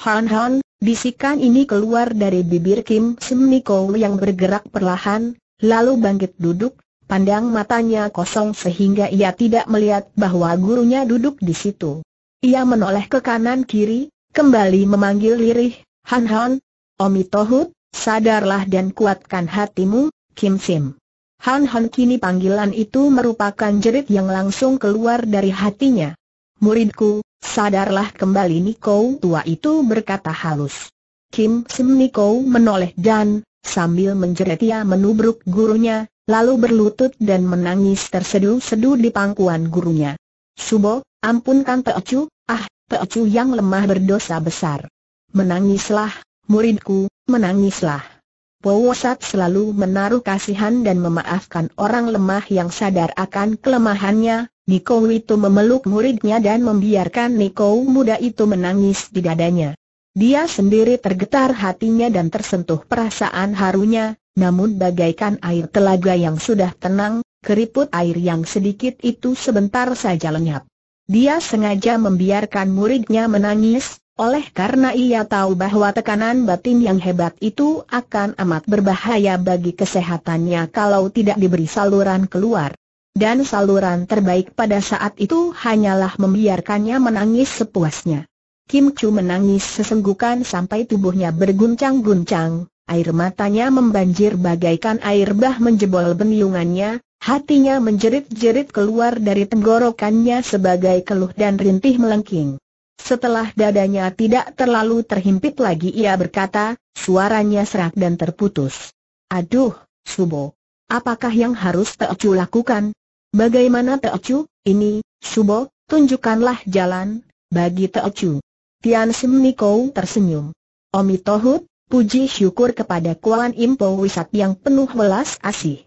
Han Han, bisikan ini keluar dari bibir Kim Sim Niko yang bergerak perlahan, lalu bangkit duduk, Pandang matanya kosong sehingga ia tidak melihat bahwa gurunya duduk di situ. Ia menoleh ke kanan kiri, kembali memanggil lirih, Han Han, Omi Tohut, sadarlah dan kuatkan hatimu, Kim Sim. Han Han kini panggilan itu merupakan jerit yang langsung keluar dari hatinya. Muridku, sadarlah kembali Niko tua itu berkata halus. Kim Sim Niko menoleh dan, sambil menjerit ia menubruk gurunya, lalu berlutut dan menangis terseduh-seduh di pangkuan gurunya. Subo, ampunkan Teocu, ah, Teocu yang lemah berdosa besar. Menangislah, muridku, menangislah. Powosat selalu menaruh kasihan dan memaafkan orang lemah yang sadar akan kelemahannya, Niko itu memeluk muridnya dan membiarkan Niko muda itu menangis di dadanya. Dia sendiri tergetar hatinya dan tersentuh perasaan harunya, namun bagaikan air telaga yang sudah tenang, keriput air yang sedikit itu sebentar saja lenyap. Dia sengaja membiarkan muridnya menangis, oleh karena ia tahu bahwa tekanan batin yang hebat itu akan amat berbahaya bagi kesehatannya kalau tidak diberi saluran keluar. Dan saluran terbaik pada saat itu hanyalah membiarkannya menangis sepuasnya. Kim Chu menangis sesenggukan sampai tubuhnya berguncang-guncang, Air matanya membanjir bagaikan air bah menjebol beniungannya, hatinya menjerit-jerit keluar dari tenggorokannya sebagai keluh dan rintih melengking. Setelah dadanya tidak terlalu terhimpit lagi ia berkata, suaranya serak dan terputus. Aduh, Subo. Apakah yang harus Teocu lakukan? Bagaimana Teocu, ini, Subo, tunjukkanlah jalan, bagi Teocu. Tian Sim Niko tersenyum. Omi Tohut, puji syukur kepada Kuan Impo Wisat yang penuh welas asih.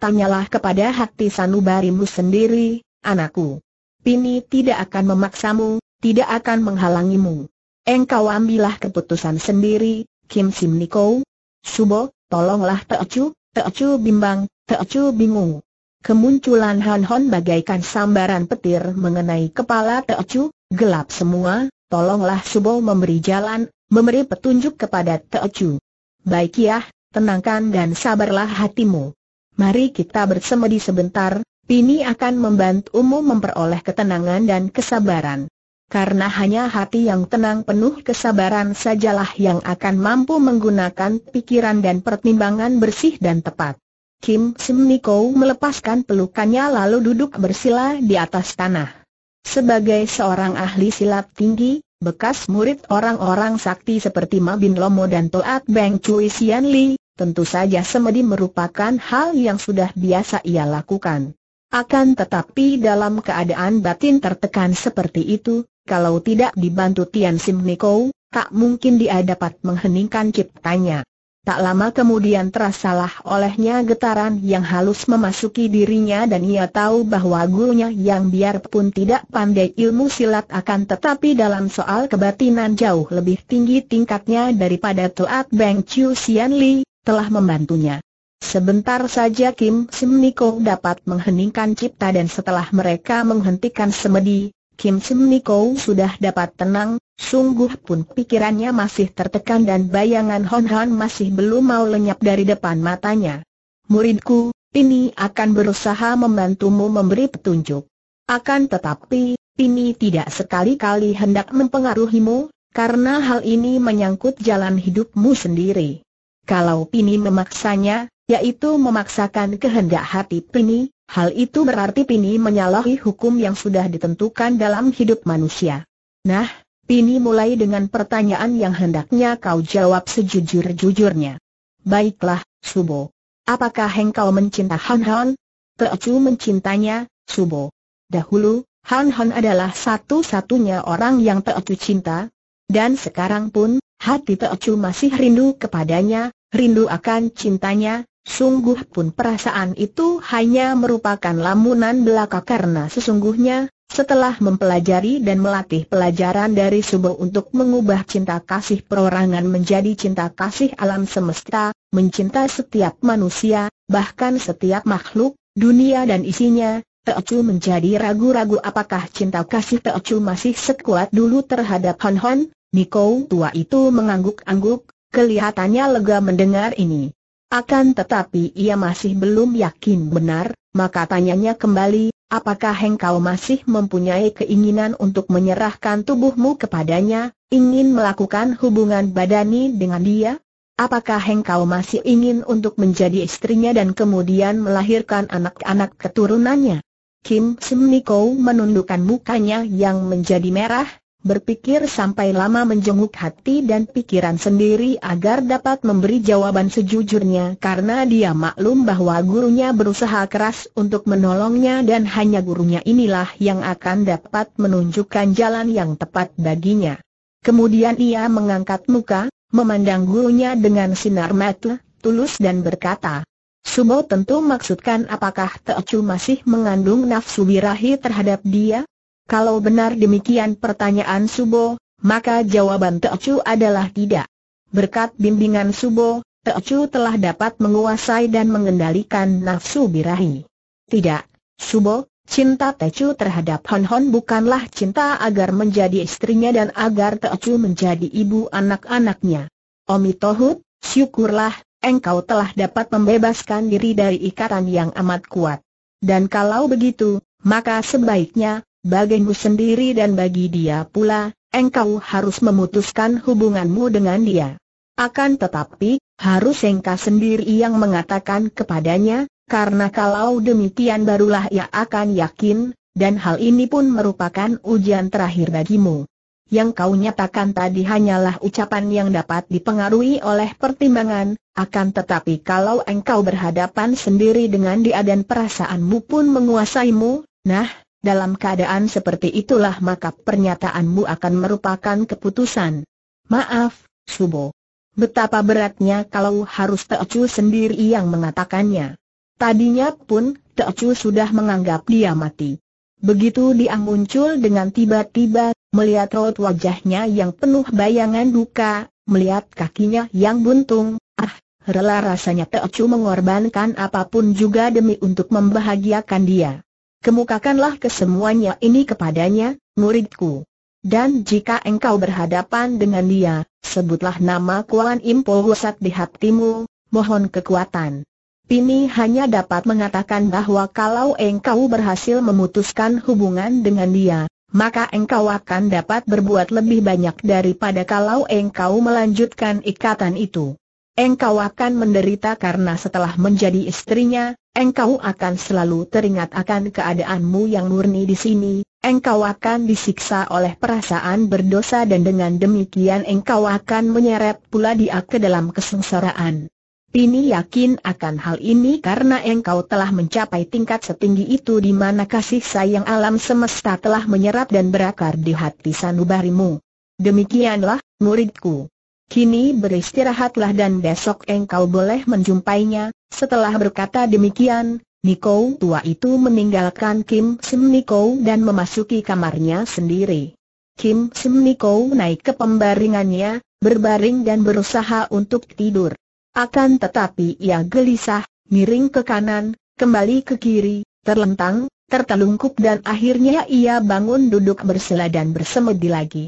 Tanyalah kepada hati sanubarimu sendiri, anakku. Pini tidak akan memaksamu, tidak akan menghalangimu. Engkau ambillah keputusan sendiri, Kim Sim Niko. Subo, tolonglah Teocu, Teocu bimbang, Teocu bingung. Kemunculan Han Hon bagaikan sambaran petir mengenai kepala Teocu, gelap semua, tolonglah Subo memberi jalan, memberi petunjuk kepada Teocu. Baik ya, tenangkan dan sabarlah hatimu. Mari kita bersemedi sebentar, Pini akan membantumu memperoleh ketenangan dan kesabaran. Karena hanya hati yang tenang penuh kesabaran sajalah yang akan mampu menggunakan pikiran dan pertimbangan bersih dan tepat. Kim Sim Niko melepaskan pelukannya lalu duduk bersila di atas tanah. Sebagai seorang ahli silat tinggi, bekas murid orang-orang sakti seperti Ma Bin Lomo dan Toat Beng Cui Sian Li, tentu saja semedi merupakan hal yang sudah biasa ia lakukan. Akan tetapi dalam keadaan batin tertekan seperti itu, kalau tidak dibantu Tian Sim Niko, tak mungkin dia dapat mengheningkan ciptanya. Tak lama kemudian terasalah olehnya getaran yang halus memasuki dirinya dan ia tahu bahwa gurunya yang biarpun tidak pandai ilmu silat akan tetapi dalam soal kebatinan jauh lebih tinggi tingkatnya daripada Toat Beng Chiu Sian Li, telah membantunya. Sebentar saja Kim Sim Niko dapat mengheningkan cipta dan setelah mereka menghentikan semedi, Kim Sim Niko sudah dapat tenang, sungguh pun pikirannya masih tertekan dan bayangan Hon Hon masih belum mau lenyap dari depan matanya. Muridku, ini akan berusaha membantumu memberi petunjuk. Akan tetapi, ini tidak sekali-kali hendak mempengaruhimu, karena hal ini menyangkut jalan hidupmu sendiri. Kalau Pini memaksanya, yaitu memaksakan kehendak hati Pini, Hal itu berarti Pini menyalahi hukum yang sudah ditentukan dalam hidup manusia. Nah, Pini mulai dengan pertanyaan yang hendaknya kau jawab sejujur-jujurnya. Baiklah, Subo. Apakah engkau mencinta Han Han? Teocu mencintanya, Subo. Dahulu, Han Han adalah satu-satunya orang yang Teocu cinta. Dan sekarang pun, hati Teocu masih rindu kepadanya, rindu akan cintanya, Sungguh pun perasaan itu hanya merupakan lamunan belaka karena sesungguhnya, setelah mempelajari dan melatih pelajaran dari Subo untuk mengubah cinta kasih perorangan menjadi cinta kasih alam semesta, mencinta setiap manusia, bahkan setiap makhluk, dunia dan isinya, Teocu menjadi ragu-ragu apakah cinta kasih Teocu masih sekuat dulu terhadap Han Hon, Niko tua itu mengangguk-angguk, kelihatannya lega mendengar ini. Akan tetapi ia masih belum yakin benar, maka tanyanya kembali, apakah engkau masih mempunyai keinginan untuk menyerahkan tubuhmu kepadanya, ingin melakukan hubungan badani dengan dia? Apakah engkau masih ingin untuk menjadi istrinya dan kemudian melahirkan anak-anak keturunannya? Kim Sim Niko menundukkan mukanya yang menjadi merah, berpikir sampai lama menjenguk hati dan pikiran sendiri agar dapat memberi jawaban sejujurnya karena dia maklum bahwa gurunya berusaha keras untuk menolongnya dan hanya gurunya inilah yang akan dapat menunjukkan jalan yang tepat baginya. Kemudian ia mengangkat muka, memandang gurunya dengan sinar mata, tulus dan berkata, Subo tentu maksudkan apakah Teocu masih mengandung nafsu birahi terhadap dia? Kalau benar demikian pertanyaan Subo, maka jawaban Teocu adalah tidak. Berkat bimbingan Subo, Teocu telah dapat menguasai dan mengendalikan nafsu birahi. Tidak, Subo, cinta Teocu terhadap Hon Hon bukanlah cinta agar menjadi istrinya dan agar Teocu menjadi ibu anak-anaknya. Omi Tohut, syukurlah, engkau telah dapat membebaskan diri dari ikatan yang amat kuat. Dan kalau begitu, maka sebaiknya, bagimu sendiri dan bagi dia pula, engkau harus memutuskan hubunganmu dengan dia. Akan tetapi, harus engkau sendiri yang mengatakan kepadanya, karena kalau demikian barulah ia akan yakin, dan hal ini pun merupakan ujian terakhir bagimu. Yang kau nyatakan tadi hanyalah ucapan yang dapat dipengaruhi oleh pertimbangan, akan tetapi kalau engkau berhadapan sendiri dengan dia dan perasaanmu pun menguasaimu, nah, dalam keadaan seperti itulah maka pernyataanmu akan merupakan keputusan. Maaf, Subo. Betapa beratnya kalau harus Teocu sendiri yang mengatakannya. Tadinya pun, Teocu sudah menganggap dia mati. Begitu dia muncul dengan tiba-tiba, melihat raut wajahnya yang penuh bayangan duka, melihat kakinya yang buntung, ah, rela rasanya Teocu mengorbankan apa pun juga demi untuk membahagiakan dia. Kemukakanlah kesemuanya ini kepadanya, muridku. Dan jika engkau berhadapan dengan dia, sebutlah nama Kuan Impol Wusat di hatimu, mohon kekuatan. Pini hanya dapat mengatakan bahwa kalau engkau berhasil memutuskan hubungan dengan dia, maka engkau akan dapat berbuat lebih banyak daripada kalau engkau melanjutkan ikatan itu. Engkau akan menderita karena setelah menjadi istrinya, engkau akan selalu teringat akan keadaanmu yang murni di sini, engkau akan disiksa oleh perasaan berdosa dan dengan demikian engkau akan menyeret pula dia ke dalam kesengsaraan. Pini yakin akan hal ini karena engkau telah mencapai tingkat setinggi itu di mana kasih sayang alam semesta telah menyerap dan berakar di hati sanubarimu. Demikianlah, muridku. Kini beristirahatlah dan besok engkau boleh menjumpainya. Setelah berkata demikian, Niko tua itu meninggalkan Kim Sim Niko dan memasuki kamarnya sendiri. Kim Sim Niko naik ke pembaringannya, berbaring dan berusaha untuk tidur. Akan tetapi ia gelisah, miring ke kanan, kembali ke kiri, terlentang, tertelungkup dan akhirnya ia bangun duduk bersela dan bersemedi lagi.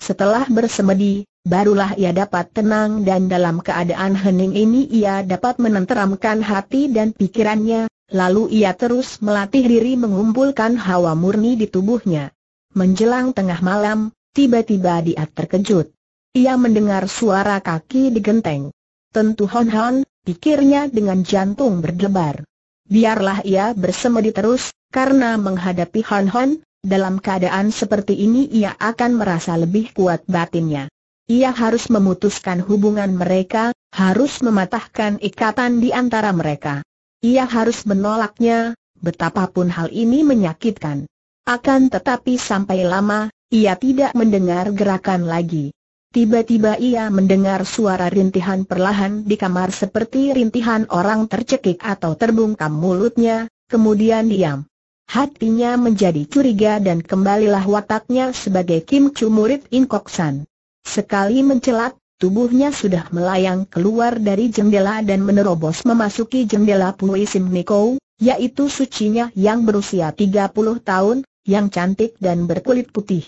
Setelah bersemedi, barulah ia dapat tenang dan dalam keadaan hening ini ia dapat menenteramkan hati dan pikirannya, Lalu ia terus melatih diri mengumpulkan hawa murni di tubuhnya. Menjelang tengah malam, tiba-tiba dia terkejut. Ia mendengar suara kaki digenteng. Tentu Hon Hon, pikirnya dengan jantung berdebar. Biarlah ia bersemedi terus, karena menghadapi Hon Hon, dalam keadaan seperti ini ia akan merasa lebih kuat batinnya. Ia harus memutuskan hubungan mereka, harus mematahkan ikatan di antara mereka. Ia harus menolaknya, betapapun hal ini menyakitkan. Akan tetapi sampai lama, ia tidak mendengar gerakan lagi. Tiba-tiba ia mendengar suara rintihan perlahan di kamar seperti rintihan orang tercekik atau terbungkam mulutnya, kemudian diam. Hatinya menjadi curiga dan kembalilah wataknya sebagai Kim Chu murid In Kok San. Sekali mencelat, tubuhnya sudah melayang keluar dari jendela dan menerobos memasuki jendela Pui Sim Niko, yaitu sucinya yang berusia 30 tahun, yang cantik dan berkulit putih.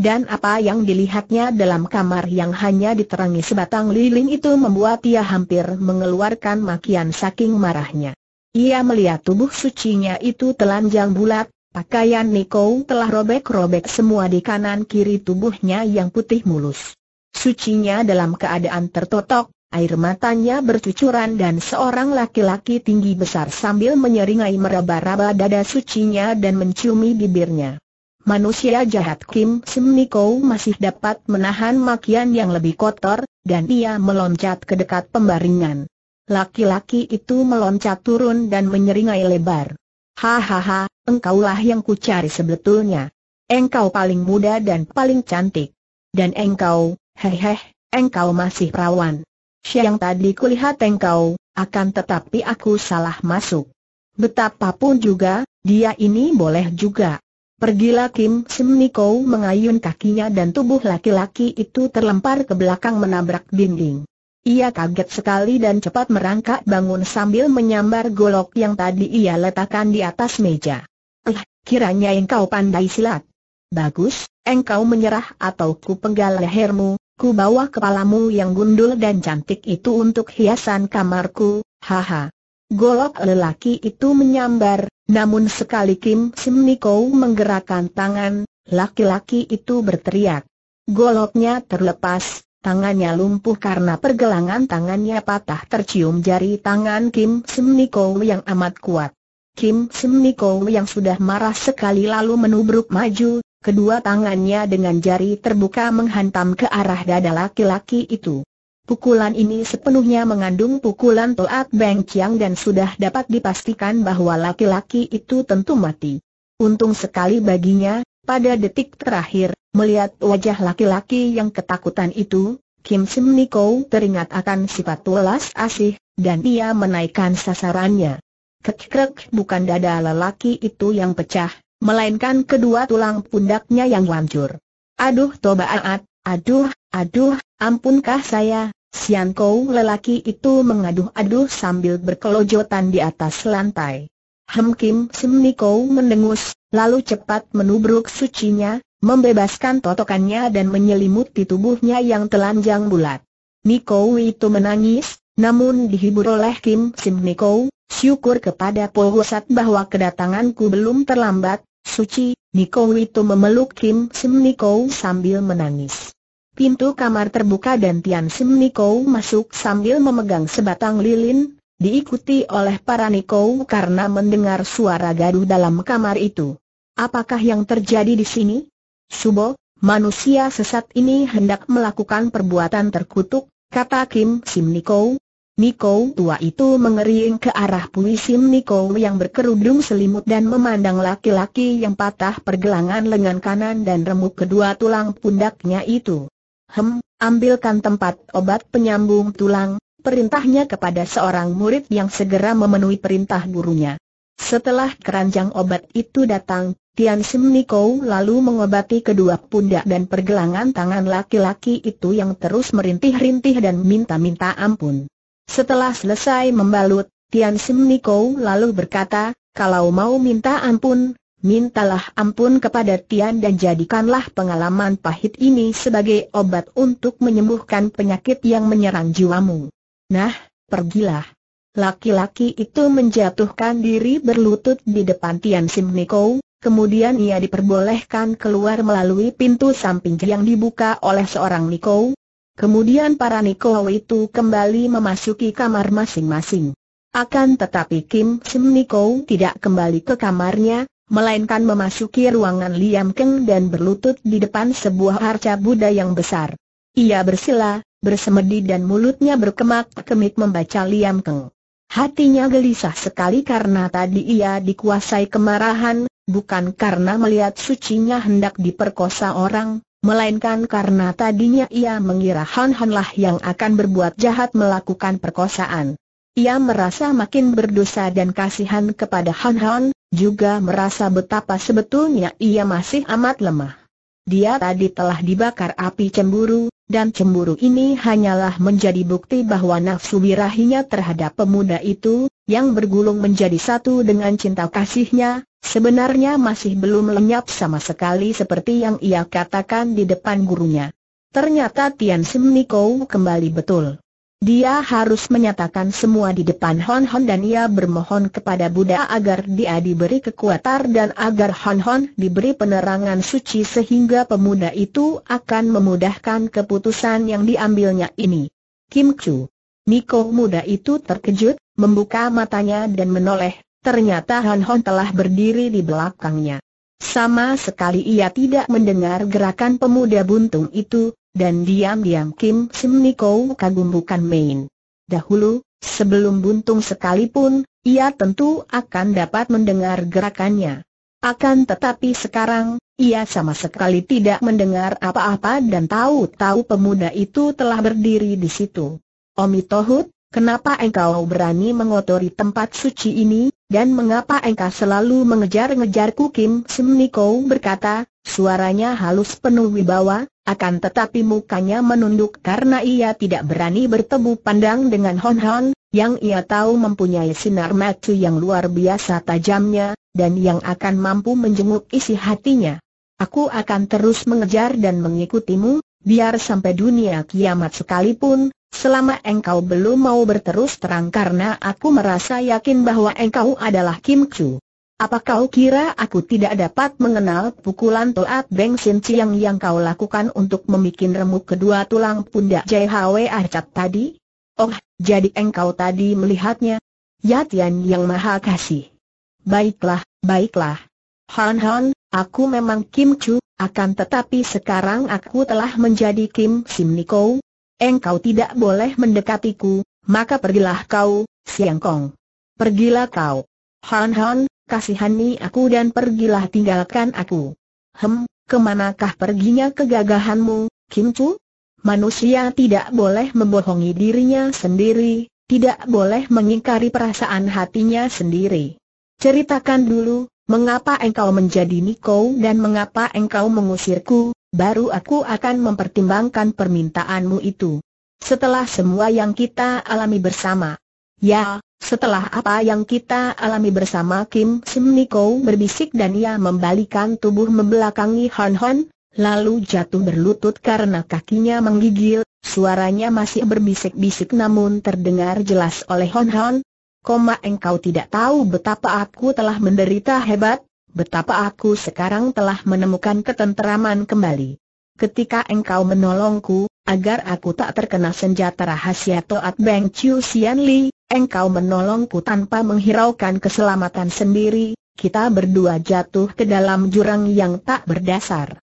Dan apa yang dilihatnya dalam kamar yang hanya diterangi sebatang lilin itu membuat ia hampir mengeluarkan makian saking marahnya. Ia melihat tubuh sucinya itu telanjang bulat, pakaian Niko telah robek-robek semua di kanan kiri tubuhnya yang putih mulus. Sucinya dalam keadaan tertotok, air matanya bercucuran dan seorang laki-laki tinggi besar sambil menyeringai meraba-raba dada sucinya dan menciumi bibirnya. Manusia jahat Kim Sim Niko masih dapat menahan makian yang lebih kotor, dan ia meloncat ke dekat pembaringan. Laki-laki itu meloncat turun dan menyeringai lebar. Hahaha, engkaulah yang kucari sebetulnya. Engkau paling muda dan paling cantik. Dan engkau, Heh engkau masih perawan. Siang tadi kulihat engkau, akan tetapi aku salah masuk. Betapapun juga, dia ini boleh juga. Pergilah Kim Sim Niko mengayun kakinya dan tubuh laki-laki itu terlempar ke belakang menabrak dinding. Ia kaget sekali dan cepat merangkak bangun sambil menyambar golok yang tadi ia letakkan di atas meja. Eh, kiranya engkau pandai silat. Bagus, engkau menyerah atau ku penggal lehermu, Ku bawa kepalamu yang gundul dan cantik itu untuk hiasan kamarku, haha. Golok lelaki itu menyambar, namun sekali Kim Sim Niko menggerakkan tangan, laki-laki itu berteriak. Goloknya terlepas, tangannya lumpuh karena pergelangan tangannya patah tercium jari tangan Kim Sim Niko yang amat kuat. Kim Sim Niko yang sudah marah sekali lalu menubruk maju, Kedua tangannya dengan jari terbuka menghantam ke arah dada laki-laki itu. Pukulan ini sepenuhnya mengandung pukulan Toat Beng Chiang dan sudah dapat dipastikan bahwa laki-laki itu tentu mati. Untung sekali baginya, pada detik terakhir, melihat wajah laki-laki yang ketakutan itu, Kim Sim Niko teringat akan sifat tulas asih, dan ia menaikkan sasarannya. Kek-kek bukan dada lelaki itu yang pecah, melainkan kedua tulang pundaknya yang hancur. Aduh tobaat, aduh, aduh, ampunkah saya, Sian Kou lelaki itu mengaduh-aduh sambil berkelojotan di atas lantai. Hem Kim Sim Niko mendengus, lalu cepat menubruk sucinya, membebaskan totokannya dan menyelimuti tubuhnya yang telanjang bulat. Niko itu menangis, namun dihibur oleh Kim Sim Niko, syukur kepada Pohosat bahwa kedatanganku belum terlambat, suci, Niko itu memeluk Kim Sim Niko sambil menangis. Pintu kamar terbuka dan Tian Sim Niko masuk sambil memegang sebatang lilin, diikuti oleh para Niko karena mendengar suara gaduh dalam kamar itu. Apakah yang terjadi di sini? Subo, manusia sesat ini hendak melakukan perbuatan terkutuk, kata Kim Sim Niko. Niko tua itu mengering ke arah Pui Sim Niko yang berkerudung selimut dan memandang laki-laki yang patah pergelangan lengan kanan dan remuk kedua tulang pundaknya itu. Hem, ambilkan tempat obat penyambung tulang, perintahnya kepada seorang murid yang segera memenuhi perintah gurunya. Setelah keranjang obat itu datang, Tian Sim Niko lalu mengobati kedua pundak dan pergelangan tangan laki-laki itu yang terus merintih-rintih dan minta-minta ampun. Setelah selesai membalut, Tian Sim Niko lalu berkata, kalau mau minta ampun, mintalah ampun kepada Tian dan jadikanlah pengalaman pahit ini sebagai obat untuk menyembuhkan penyakit yang menyerang jiwamu. Nah, pergilah. Laki-laki itu menjatuhkan diri berlutut di depan Tian Sim Niko, kemudian ia diperbolehkan keluar melalui pintu samping yang dibuka oleh seorang Niko. Kemudian para Niko itu kembali memasuki kamar masing-masing. Akan tetapi Kim Sim Niko tidak kembali ke kamarnya, melainkan memasuki ruangan Liam Keng dan berlutut di depan sebuah arca Buddha yang besar. Ia bersila, bersemedi dan mulutnya berkemak-kemik membaca Liam Keng. Hatinya gelisah sekali karena tadi ia dikuasai kemarahan, bukan karena melihat sucinya hendak diperkosa orang, melainkan karena tadinya ia mengira Han Han lah yang akan berbuat jahat melakukan perkosaan. Ia merasa makin berdosa dan kasihan kepada Han Han, juga merasa betapa sebetulnya ia masih amat lemah. Dia tadi telah dibakar api cemburu, dan cemburu ini hanyalah menjadi bukti bahwa nafsu birahinya terhadap pemuda itu, yang bergulung menjadi satu dengan cinta kasihnya, sebenarnya masih belum lenyap sama sekali seperti yang ia katakan di depan gurunya. Ternyata Tian Sim Niko kembali betul. Dia harus menyatakan semua di depan Hon Hon dan ia bermohon kepada Buddha agar dia diberi kekuatan dan agar Hon Hon diberi penerangan suci sehingga pemuda itu akan memudahkan keputusan yang diambilnya ini. Kim Chu. Niko muda itu terkejut, membuka matanya dan menoleh, ternyata Hon Hon telah berdiri di belakangnya. Sama sekali ia tidak mendengar gerakan pemuda buntung itu, dan diam-diam Kim Sim Niko kagum bukan main. Dahulu, sebelum buntung sekalipun, ia tentu akan dapat mendengar gerakannya. Akan tetapi sekarang, ia sama sekali tidak mendengar apa-apa dan tahu-tahu pemuda itu telah berdiri di situ. Tohut, kenapa engkau berani mengotori tempat suci ini, dan mengapa engkau selalu mengejar-ngejarku Kim Sim Niko berkata, suaranya halus penuh wibawa, akan tetapi mukanya menunduk karena ia tidak berani bertemu pandang dengan Hon Hon, yang ia tahu mempunyai sinar mata yang luar biasa tajamnya, dan yang akan mampu menjenguk isi hatinya. Aku akan terus mengejar dan mengikutimu, biar sampai dunia kiamat sekalipun, selama engkau belum mau berterus terang karena aku merasa yakin bahwa engkau adalah Kim Chu. Apa kau kira aku tidak dapat mengenal pukulan Toat Beng Sin Chiang yang kau lakukan untuk memikin remuk kedua tulang pundak Jai Hwe Acat tadi? Oh, jadi engkau tadi melihatnya? Ya Tian yang maha kasih. Baiklah, baiklah. Han Han, aku memang Kim Chu, akan tetapi sekarang aku telah menjadi Kim Sim Niko. Engkau tidak boleh mendekatiku, maka pergilah kau, Siang Kong. Pergilah kau. Han Han, kasihani aku dan pergilah tinggalkan aku. Hem, ke manakah perginya kegagahanmu, Kim Chu? Manusia tidak boleh membohongi dirinya sendiri, tidak boleh mengingkari perasaan hatinya sendiri. Ceritakan dulu, mengapa engkau menjadi Niko dan mengapa engkau mengusirku, baru aku akan mempertimbangkan permintaanmu itu. Setelah semua yang kita alami bersama. Ya, setelah apa yang kita alami bersama Kim Sim Niko berbisik dan ia membalikan tubuh membelakangi Han Han, lalu jatuh berlutut karena kakinya menggigil, suaranya masih berbisik-bisik namun terdengar jelas oleh Hon Hon. Koma engkau tidak tahu betapa aku telah menderita hebat, betapa aku sekarang telah menemukan ketenteraman kembali. Ketika engkau menolongku, agar aku tak terkena senjata rahasia Toat Beng Chiu Sian Li, engkau menolongku tanpa menghiraukan keselamatan sendiri, kita berdua jatuh ke dalam jurang yang tak berdasar.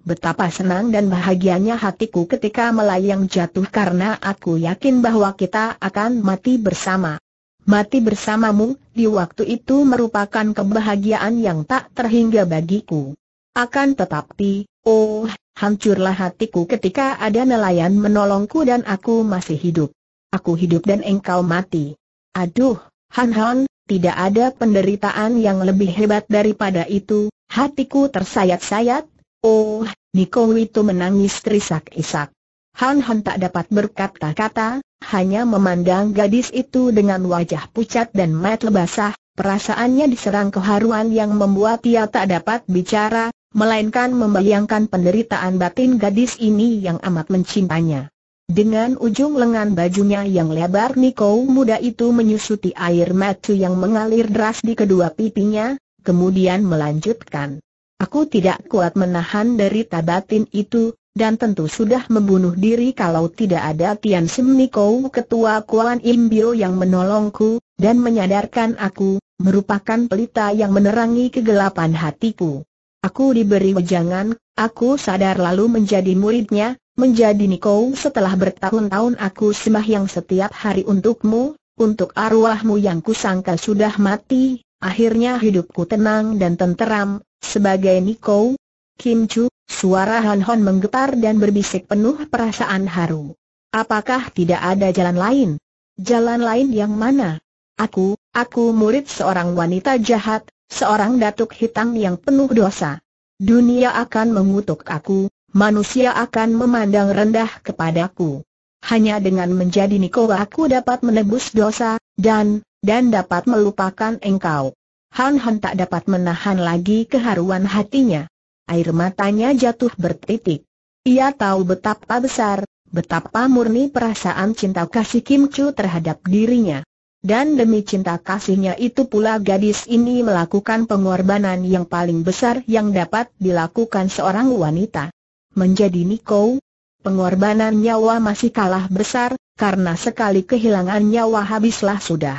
Betapa senang dan bahagianya hatiku ketika melayang jatuh karena aku yakin bahwa kita akan mati bersama. Mati bersamamu, di waktu itu merupakan kebahagiaan yang tak terhingga bagiku. Akan tetapi, oh, hancurlah hatiku ketika ada nelayan menolongku dan aku masih hidup. Aku hidup dan engkau mati. Aduh, Han Han, tidak ada penderitaan yang lebih hebat daripada itu, hatiku tersayat-sayat, Oh, Niko itu menangis terisak-isak. Han Han tak dapat berkata-kata, hanya memandang gadis itu dengan wajah pucat dan mata basah, perasaannya diserang keharuan yang membuat ia tak dapat bicara, melainkan membayangkan penderitaan batin gadis ini yang amat mencintanya. Dengan ujung lengan bajunya yang lebar Niko muda itu menyusuti air mata yang mengalir deras di kedua pipinya, kemudian melanjutkan. Aku tidak kuat menahan derita batin itu, dan tentu sudah membunuh diri kalau tidak ada Tian Sim Niko ketua Kuan Im Bio yang menolongku, dan menyadarkan aku, merupakan pelita yang menerangi kegelapan hatiku. Aku diberi wejangan, aku sadar lalu menjadi muridnya, menjadi Niko setelah bertahun-tahun aku sembahyang setiap hari untukmu, untuk arwahmu yang kusangka sudah mati, akhirnya hidupku tenang dan tenteram, sebagai Niko, Kim Chu, suara Han Hon menggetar dan berbisik penuh perasaan haru. Apakah tidak ada jalan lain? Jalan lain yang mana? Aku, aku murid seorang wanita jahat, seorang datuk hitam yang penuh dosa. Dunia akan mengutuk aku, manusia akan memandang rendah kepadaku. Hanya dengan menjadi Niko aku dapat menebus dosa, dan, dan dapat melupakan engkau. Han Han tak dapat menahan lagi keharuan hatinya. Air matanya jatuh bertitik. Ia tahu betapa besar, betapa murni perasaan cinta kasih Kim Chu terhadap dirinya. Dan demi cinta kasihnya itu pula gadis ini melakukan pengorbanan yang paling besar yang dapat dilakukan seorang wanita. Menjadi Niko, pengorbanan nyawa masih kalah besar, karena sekali kehilangan nyawa habislah sudah.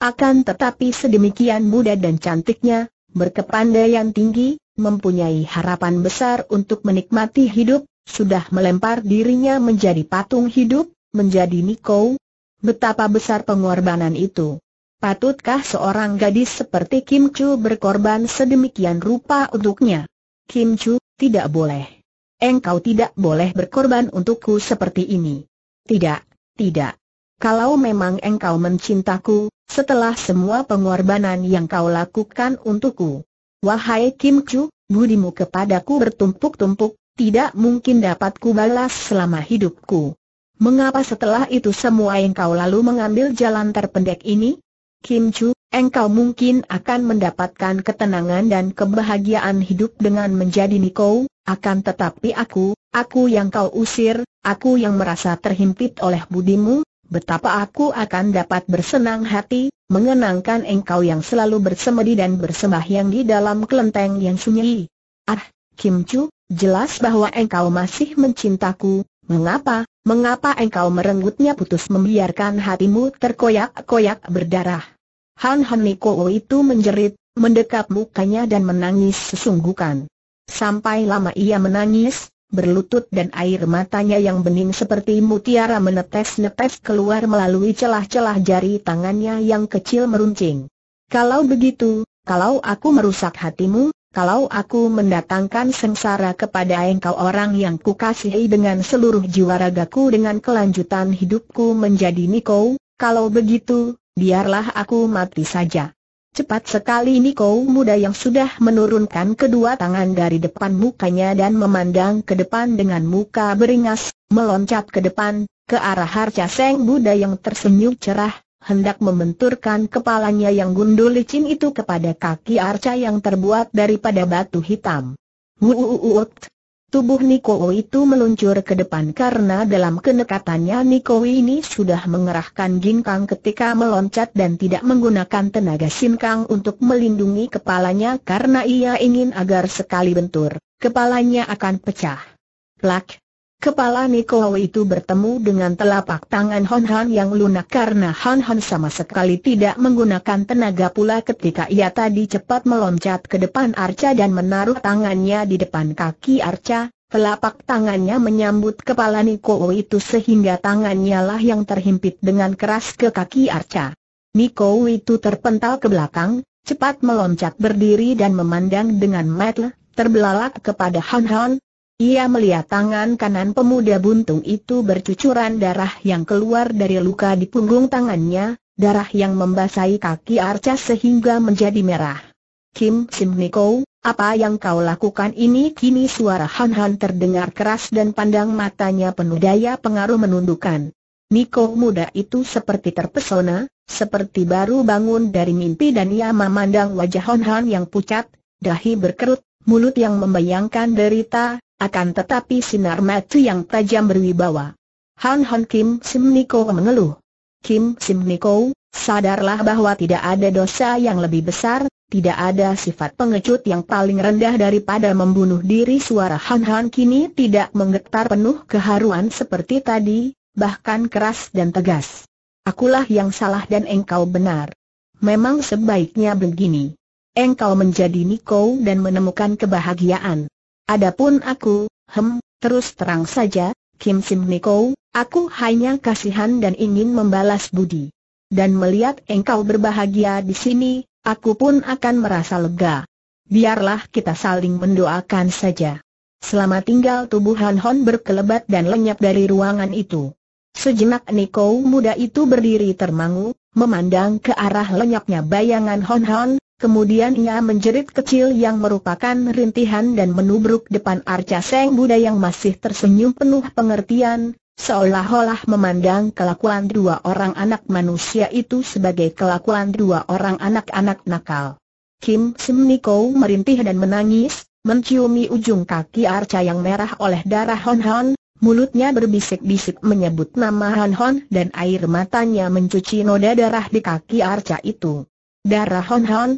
Akan tetapi sedemikian muda dan cantiknya, berkepandaian tinggi, mempunyai harapan besar untuk menikmati hidup, sudah melempar dirinya menjadi patung hidup, menjadi Niko. Betapa besar pengorbanan itu. Patutkah seorang gadis seperti Kim Chu berkorban sedemikian rupa untuknya? Kim Chu, tidak boleh. Engkau tidak boleh berkorban untukku seperti ini. Tidak, tidak. Kalau memang engkau mencintaku, setelah semua pengorbanan yang kau lakukan untukku. Wahai Kim Chu, budimu kepadaku bertumpuk-tumpuk, tidak mungkin dapat kubalas selama hidupku. Mengapa setelah itu semua engkau lalu mengambil jalan terpendek ini? Kim Chu, engkau mungkin akan mendapatkan ketenangan dan kebahagiaan hidup dengan menjadi Niko, akan tetapi aku, aku yang kau usir, aku yang merasa terhimpit oleh budimu, betapa aku akan dapat bersenang hati, mengenangkan engkau yang selalu bersemedi dan bersembahyang di dalam kelenteng yang sunyi. Ah, Kim Chu, jelas bahwa engkau masih mencintaku, mengapa, mengapa engkau merenggutnya putus membiarkan hatimu terkoyak-koyak berdarah? Han Han Niko itu menjerit, mendekap mukanya dan menangis sesungguhkan. Sampai lama ia menangis, berlutut dan air matanya yang bening seperti mutiara menetes-netes keluar melalui celah-celah jari tangannya yang kecil meruncing. Kalau begitu, kalau aku merusak hatimu, kalau aku mendatangkan sengsara kepada engkau orang yang kukasihi dengan seluruh jiwa ragaku dengan kelanjutan hidupku menjadi Niko, kalau begitu, biarlah aku mati saja. Cepat sekali Niko muda yang sudah menurunkan kedua tangan dari depan mukanya dan memandang ke depan dengan muka beringas, meloncat ke depan, ke arah Harca Seng Buddha yang tersenyum cerah, hendak membenturkan kepalanya yang gundul licin itu kepada kaki arca yang terbuat daripada batu hitam. Wuuuut! Tubuh Niko itu meluncur ke depan karena dalam kenekatannya Niko ini sudah mengerahkan ginkang ketika meloncat dan tidak menggunakan tenaga sinkang untuk melindungi kepalanya karena ia ingin agar sekali bentur, kepalanya akan pecah. Plak! Kepala Niko itu bertemu dengan telapak tangan Hon Han yang lunak karena Hon Han sama sekali tidak menggunakan tenaga pula ketika ia tadi cepat meloncat ke depan Arca dan menaruh tangannya di depan kaki Arca, telapak tangannya menyambut kepala Niko itu sehingga tangannya lah yang terhimpit dengan keras ke kaki Arca. Niko itu terpental ke belakang, cepat meloncat berdiri dan memandang dengan mata terbelalak kepada Han Han, ia melihat tangan kanan pemuda buntung itu bercucuran darah yang keluar dari luka di punggung tangannya, darah yang membasahi kaki Arca sehingga menjadi merah. Kim Sim Niko, apa yang kau lakukan ini? Kini suara Han Han terdengar keras dan pandang matanya penuh daya pengaruh menundukkan. Niko muda itu seperti terpesona, seperti baru bangun dari mimpi dan ia memandang wajah Han Han yang pucat, dahi berkerut, mulut yang membayangkan derita, akan tetapi sinar mata yang tajam berwibawa. Han Han Kim Sim Niko mengeluh. Kim Sim Niko, sadarlah bahwa tidak ada dosa yang lebih besar, tidak ada sifat pengecut yang paling rendah daripada membunuh diri suara Han Han kini tidak menggetar penuh keharuan seperti tadi, bahkan keras dan tegas. Akulah yang salah dan engkau benar. Memang sebaiknya begini. Engkau menjadi Niko dan menemukan kebahagiaan. Adapun aku, hem, terus terang saja, Kim Sim Niko, aku hanya kasihan dan ingin membalas budi. Dan melihat engkau berbahagia di sini, aku pun akan merasa lega. Biarlah kita saling mendoakan saja. Selamat tinggal tubuh Han Hon berkelebat dan lenyap dari ruangan itu. Sejenak Niko muda itu berdiri termangu, memandang ke arah lenyapnya bayangan Hon Hon, Kemudian ia menjerit kecil yang merupakan rintihan dan menubruk depan Arca Seng Buddha yang masih tersenyum penuh pengertian, seolah-olah memandang kelakuan dua orang anak manusia itu sebagai kelakuan dua orang anak-anak nakal. Kim Sim Niko merintih dan menangis, menciumi ujung kaki Arca yang merah oleh darah Hon Hon, mulutnya berbisik-bisik menyebut nama Han Hon dan air matanya mencuci noda darah di kaki Arca itu. Darah Hon Hon,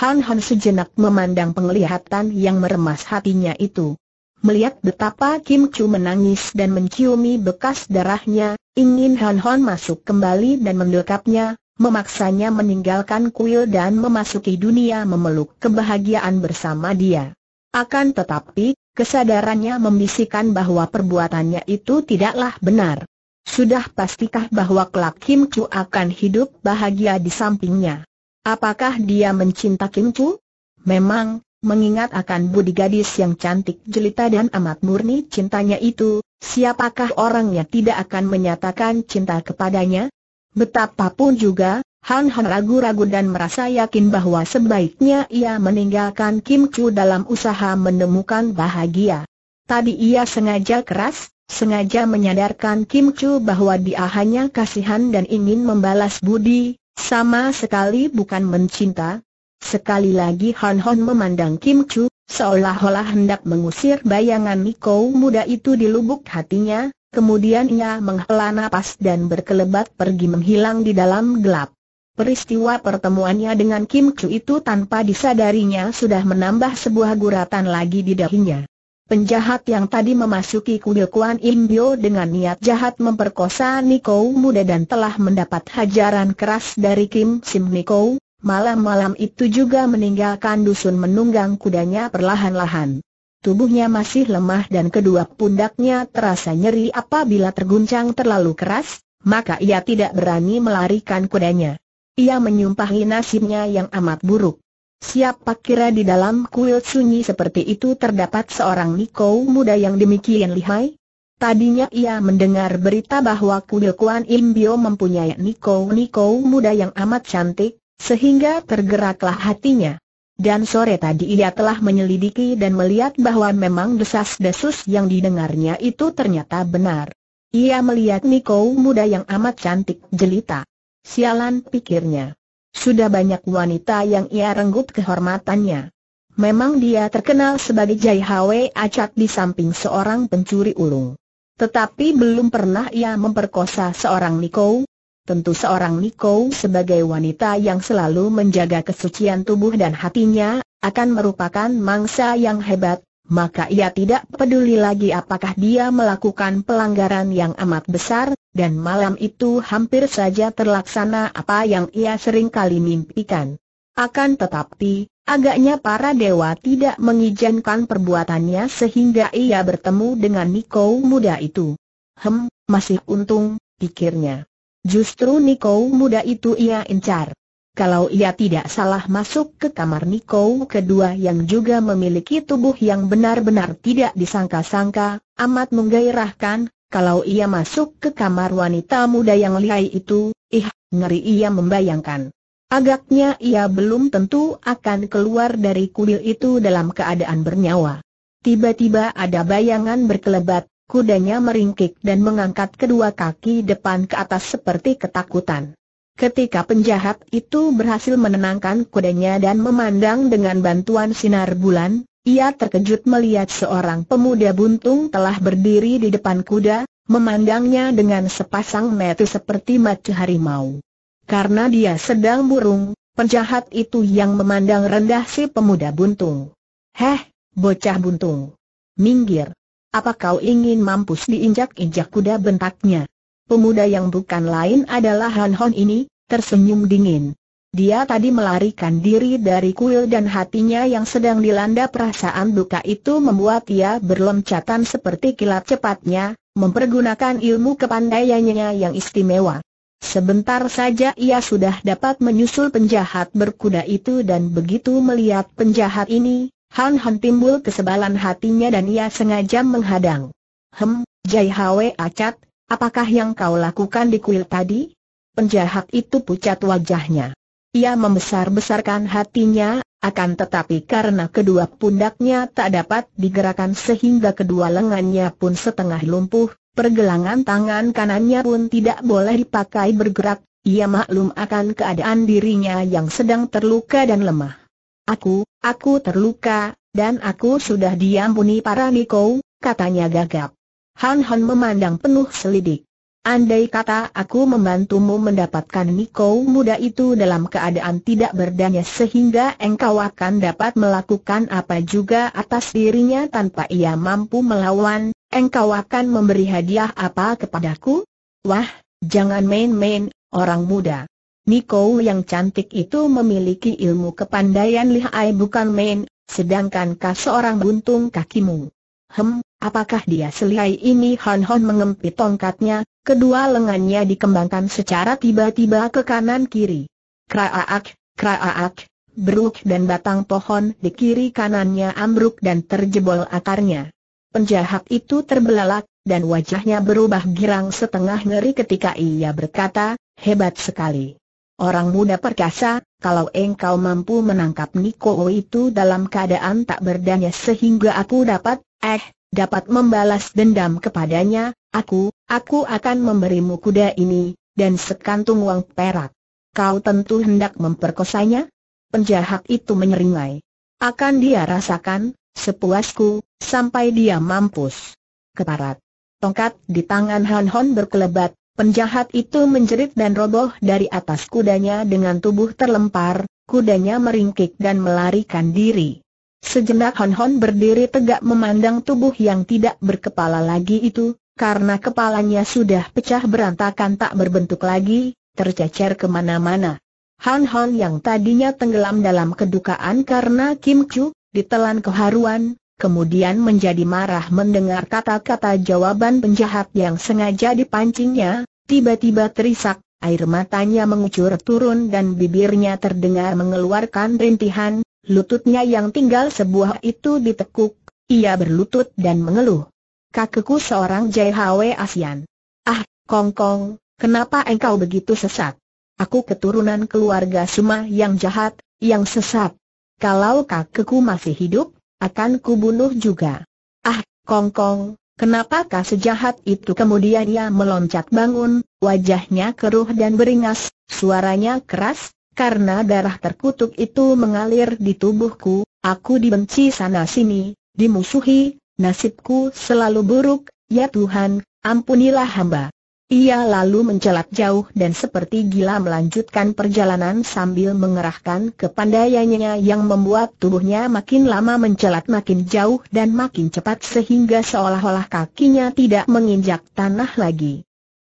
Han Han sejenak memandang penglihatan yang meremas hatinya itu. Melihat betapa Kim Chu menangis dan menciumi bekas darahnya, ingin Han Han masuk kembali dan mendekapnya, memaksanya meninggalkan kuil dan memasuki dunia memeluk kebahagiaan bersama dia. Akan tetapi, kesadarannya membisikkan bahwa perbuatannya itu tidaklah benar. Sudah pastikah bahwa kelak Kim Chu akan hidup bahagia di sampingnya? Apakah dia mencinta Kim Chu? Memang, mengingat akan budi gadis yang cantik jelita dan amat murni cintanya itu, siapakah orang yang tidak akan menyatakan cinta kepadanya? Betapapun juga, Han Han ragu-ragu dan merasa yakin bahwa sebaiknya ia meninggalkan Kim Chu dalam usaha menemukan bahagia. Tadi ia sengaja keras, sengaja menyadarkan Kim Chu bahwa dia hanya kasihan dan ingin membalas budi, sama sekali bukan mencinta. Sekali lagi Han Hon memandang Kim Chu, seolah-olah hendak mengusir bayangan Niko muda itu di lubuk hatinya, kemudian ia menghela napas dan berkelebat pergi menghilang di dalam gelap. Peristiwa pertemuannya dengan Kim Chu itu tanpa disadarinya sudah menambah sebuah guratan lagi di dahinya. Penjahat yang tadi memasuki kuil Kuan Im Bio dengan niat jahat memperkosa Niko muda dan telah mendapat hajaran keras dari Kim Sim Niko, malam-malam itu juga meninggalkan dusun menunggang kudanya perlahan-lahan. Tubuhnya masih lemah dan kedua pundaknya terasa nyeri apabila terguncang terlalu keras, maka ia tidak berani melarikan kudanya. Ia menyumpahi nasibnya yang amat buruk. Siapa kira di dalam kuil sunyi seperti itu terdapat seorang Niko muda yang demikian lihai? Tadinya ia mendengar berita bahwa kuil Kuan Im Bio mempunyai Niko-Niko muda yang amat cantik, sehingga tergeraklah hatinya. Dan sore tadi ia telah menyelidiki dan melihat bahwa memang desas-desus yang didengarnya itu ternyata benar. Ia melihat Niko muda yang amat cantik jelita. Sialan pikirnya. Sudah banyak wanita yang ia renggut kehormatannya. Memang dia terkenal sebagai Jai Hwe Acak di samping seorang pencuri ulung. Tetapi belum pernah ia memperkosa seorang Niko. Tentu seorang Niko sebagai wanita yang selalu menjaga kesucian tubuh dan hatinya, akan merupakan mangsa yang hebat, maka ia tidak peduli lagi apakah dia melakukan pelanggaran yang amat besar, dan malam itu hampir saja terlaksana apa yang ia sering kali mimpikan. Akan tetapi, Agaknya para dewa tidak mengizinkan perbuatannya sehingga ia bertemu dengan Niko muda itu. Hem, masih untung, pikirnya. Justru Niko muda itu ia incar. Kalau ia tidak salah masuk ke kamar Niko kedua yang juga memiliki tubuh yang benar-benar tidak disangka-sangka, amat menggairahkan, kalau ia masuk ke kamar wanita muda yang lihai itu, ih, ngeri ia membayangkan. Agaknya ia belum tentu akan keluar dari kuil itu dalam keadaan bernyawa. Tiba-tiba ada bayangan berkelebat, kudanya meringkik dan mengangkat kedua kaki depan ke atas seperti ketakutan. Ketika penjahat itu berhasil menenangkan kudanya dan memandang dengan bantuan sinar bulan, ia terkejut melihat seorang pemuda buntung telah berdiri di depan kuda, memandangnya dengan sepasang mata seperti mata harimau. Karena dia sedang burung, penjahat itu yang memandang rendah si pemuda buntung. Heh, bocah buntung. Minggir. Apa kau ingin mampus diinjak-injak kuda bentaknya? Pemuda yang bukan lain adalah Han Hon ini, tersenyum dingin. Dia tadi melarikan diri dari kuil dan hatinya yang sedang dilanda perasaan duka itu membuat ia berloncatan seperti kilat cepatnya, mempergunakan ilmu kepandaiannya yang istimewa. Sebentar saja ia sudah dapat menyusul penjahat berkuda itu dan begitu melihat penjahat ini, Han Han timbul kesebalan hatinya dan ia sengaja menghadang. Hem, Jai Hwe Acat, apakah yang kau lakukan di kuil tadi? Penjahat itu pucat wajahnya. Ia membesar-besarkan hatinya, akan tetapi karena kedua pundaknya tak dapat digerakkan sehingga kedua lengannya pun setengah lumpuh, Pergelangan tangan kanannya pun tidak boleh dipakai bergerak, ia maklum akan keadaan dirinya yang sedang terluka dan lemah. Aku, aku terluka, dan aku sudah diampuni para Niko, katanya gagap. Han Han memandang penuh selidik. Andai kata aku membantumu mendapatkan Niko muda itu dalam keadaan tidak berdaya sehingga engkau akan dapat melakukan apa juga atas dirinya tanpa ia mampu melawan, engkau akan memberi hadiah apa kepadaku? Wah, jangan main-main, orang muda. Niko yang cantik itu memiliki ilmu kepandaian lihai bukan main, sedangkan kau seorang buntung kakimu. Hem, apakah dia selihai ini? Han Hon mengempit tongkatnya, kedua lengannya dikembangkan secara tiba-tiba ke kanan kiri. Kraak, kraak, beruk dan batang pohon di kiri kanannya ambruk dan terjebol akarnya. Penjahat itu terbelalak, dan wajahnya berubah girang setengah ngeri ketika ia berkata, hebat sekali. Orang muda perkasa, kalau engkau mampu menangkap Niko itu dalam keadaan tak berdaya sehingga aku dapat, eh, dapat membalas dendam kepadanya, aku, aku akan memberimu kuda ini, dan sekantung uang perak. Kau tentu hendak memperkosanya? Penjahat itu menyeringai. Akan dia rasakan, sepuasku, sampai dia mampus. Keparat. Tongkat di tangan Han Hon berkelebat, penjahat itu menjerit dan roboh dari atas kudanya dengan tubuh terlempar, kudanya meringkik dan melarikan diri. Sejenak Han Hon berdiri tegak memandang tubuh yang tidak berkepala lagi itu, karena kepalanya sudah pecah berantakan tak berbentuk lagi, tercecer ke mana-mana. Han Hon yang tadinya tenggelam dalam kedukaan karena Kim Chu, ditelan keharuan, kemudian menjadi marah mendengar kata-kata jawaban penjahat yang sengaja dipancingnya, tiba-tiba terisak, air matanya mengucur turun dan bibirnya terdengar mengeluarkan rintihan, lututnya yang tinggal sebuah itu ditekuk, ia berlutut dan mengeluh. Kakekku seorang JHW ASEAN. Ah, Kong Kong, kenapa engkau begitu sesat? Aku keturunan keluarga Suma yang jahat, yang sesat. Kalau kakekku masih hidup, akan kubunuh juga. Ah, Kong Kong, kenapa kau sejahat itu? Kemudian ia meloncat bangun, wajahnya keruh dan beringas, suaranya keras, karena darah terkutuk itu mengalir di tubuhku, aku dibenci sana-sini, dimusuhi, nasibku selalu buruk, ya Tuhan, ampunilah hamba. Ia lalu mencelat jauh dan seperti gila melanjutkan perjalanan sambil mengerahkan kepandaiannya yang membuat tubuhnya makin lama mencelat makin jauh dan makin cepat sehingga seolah-olah kakinya tidak menginjak tanah lagi.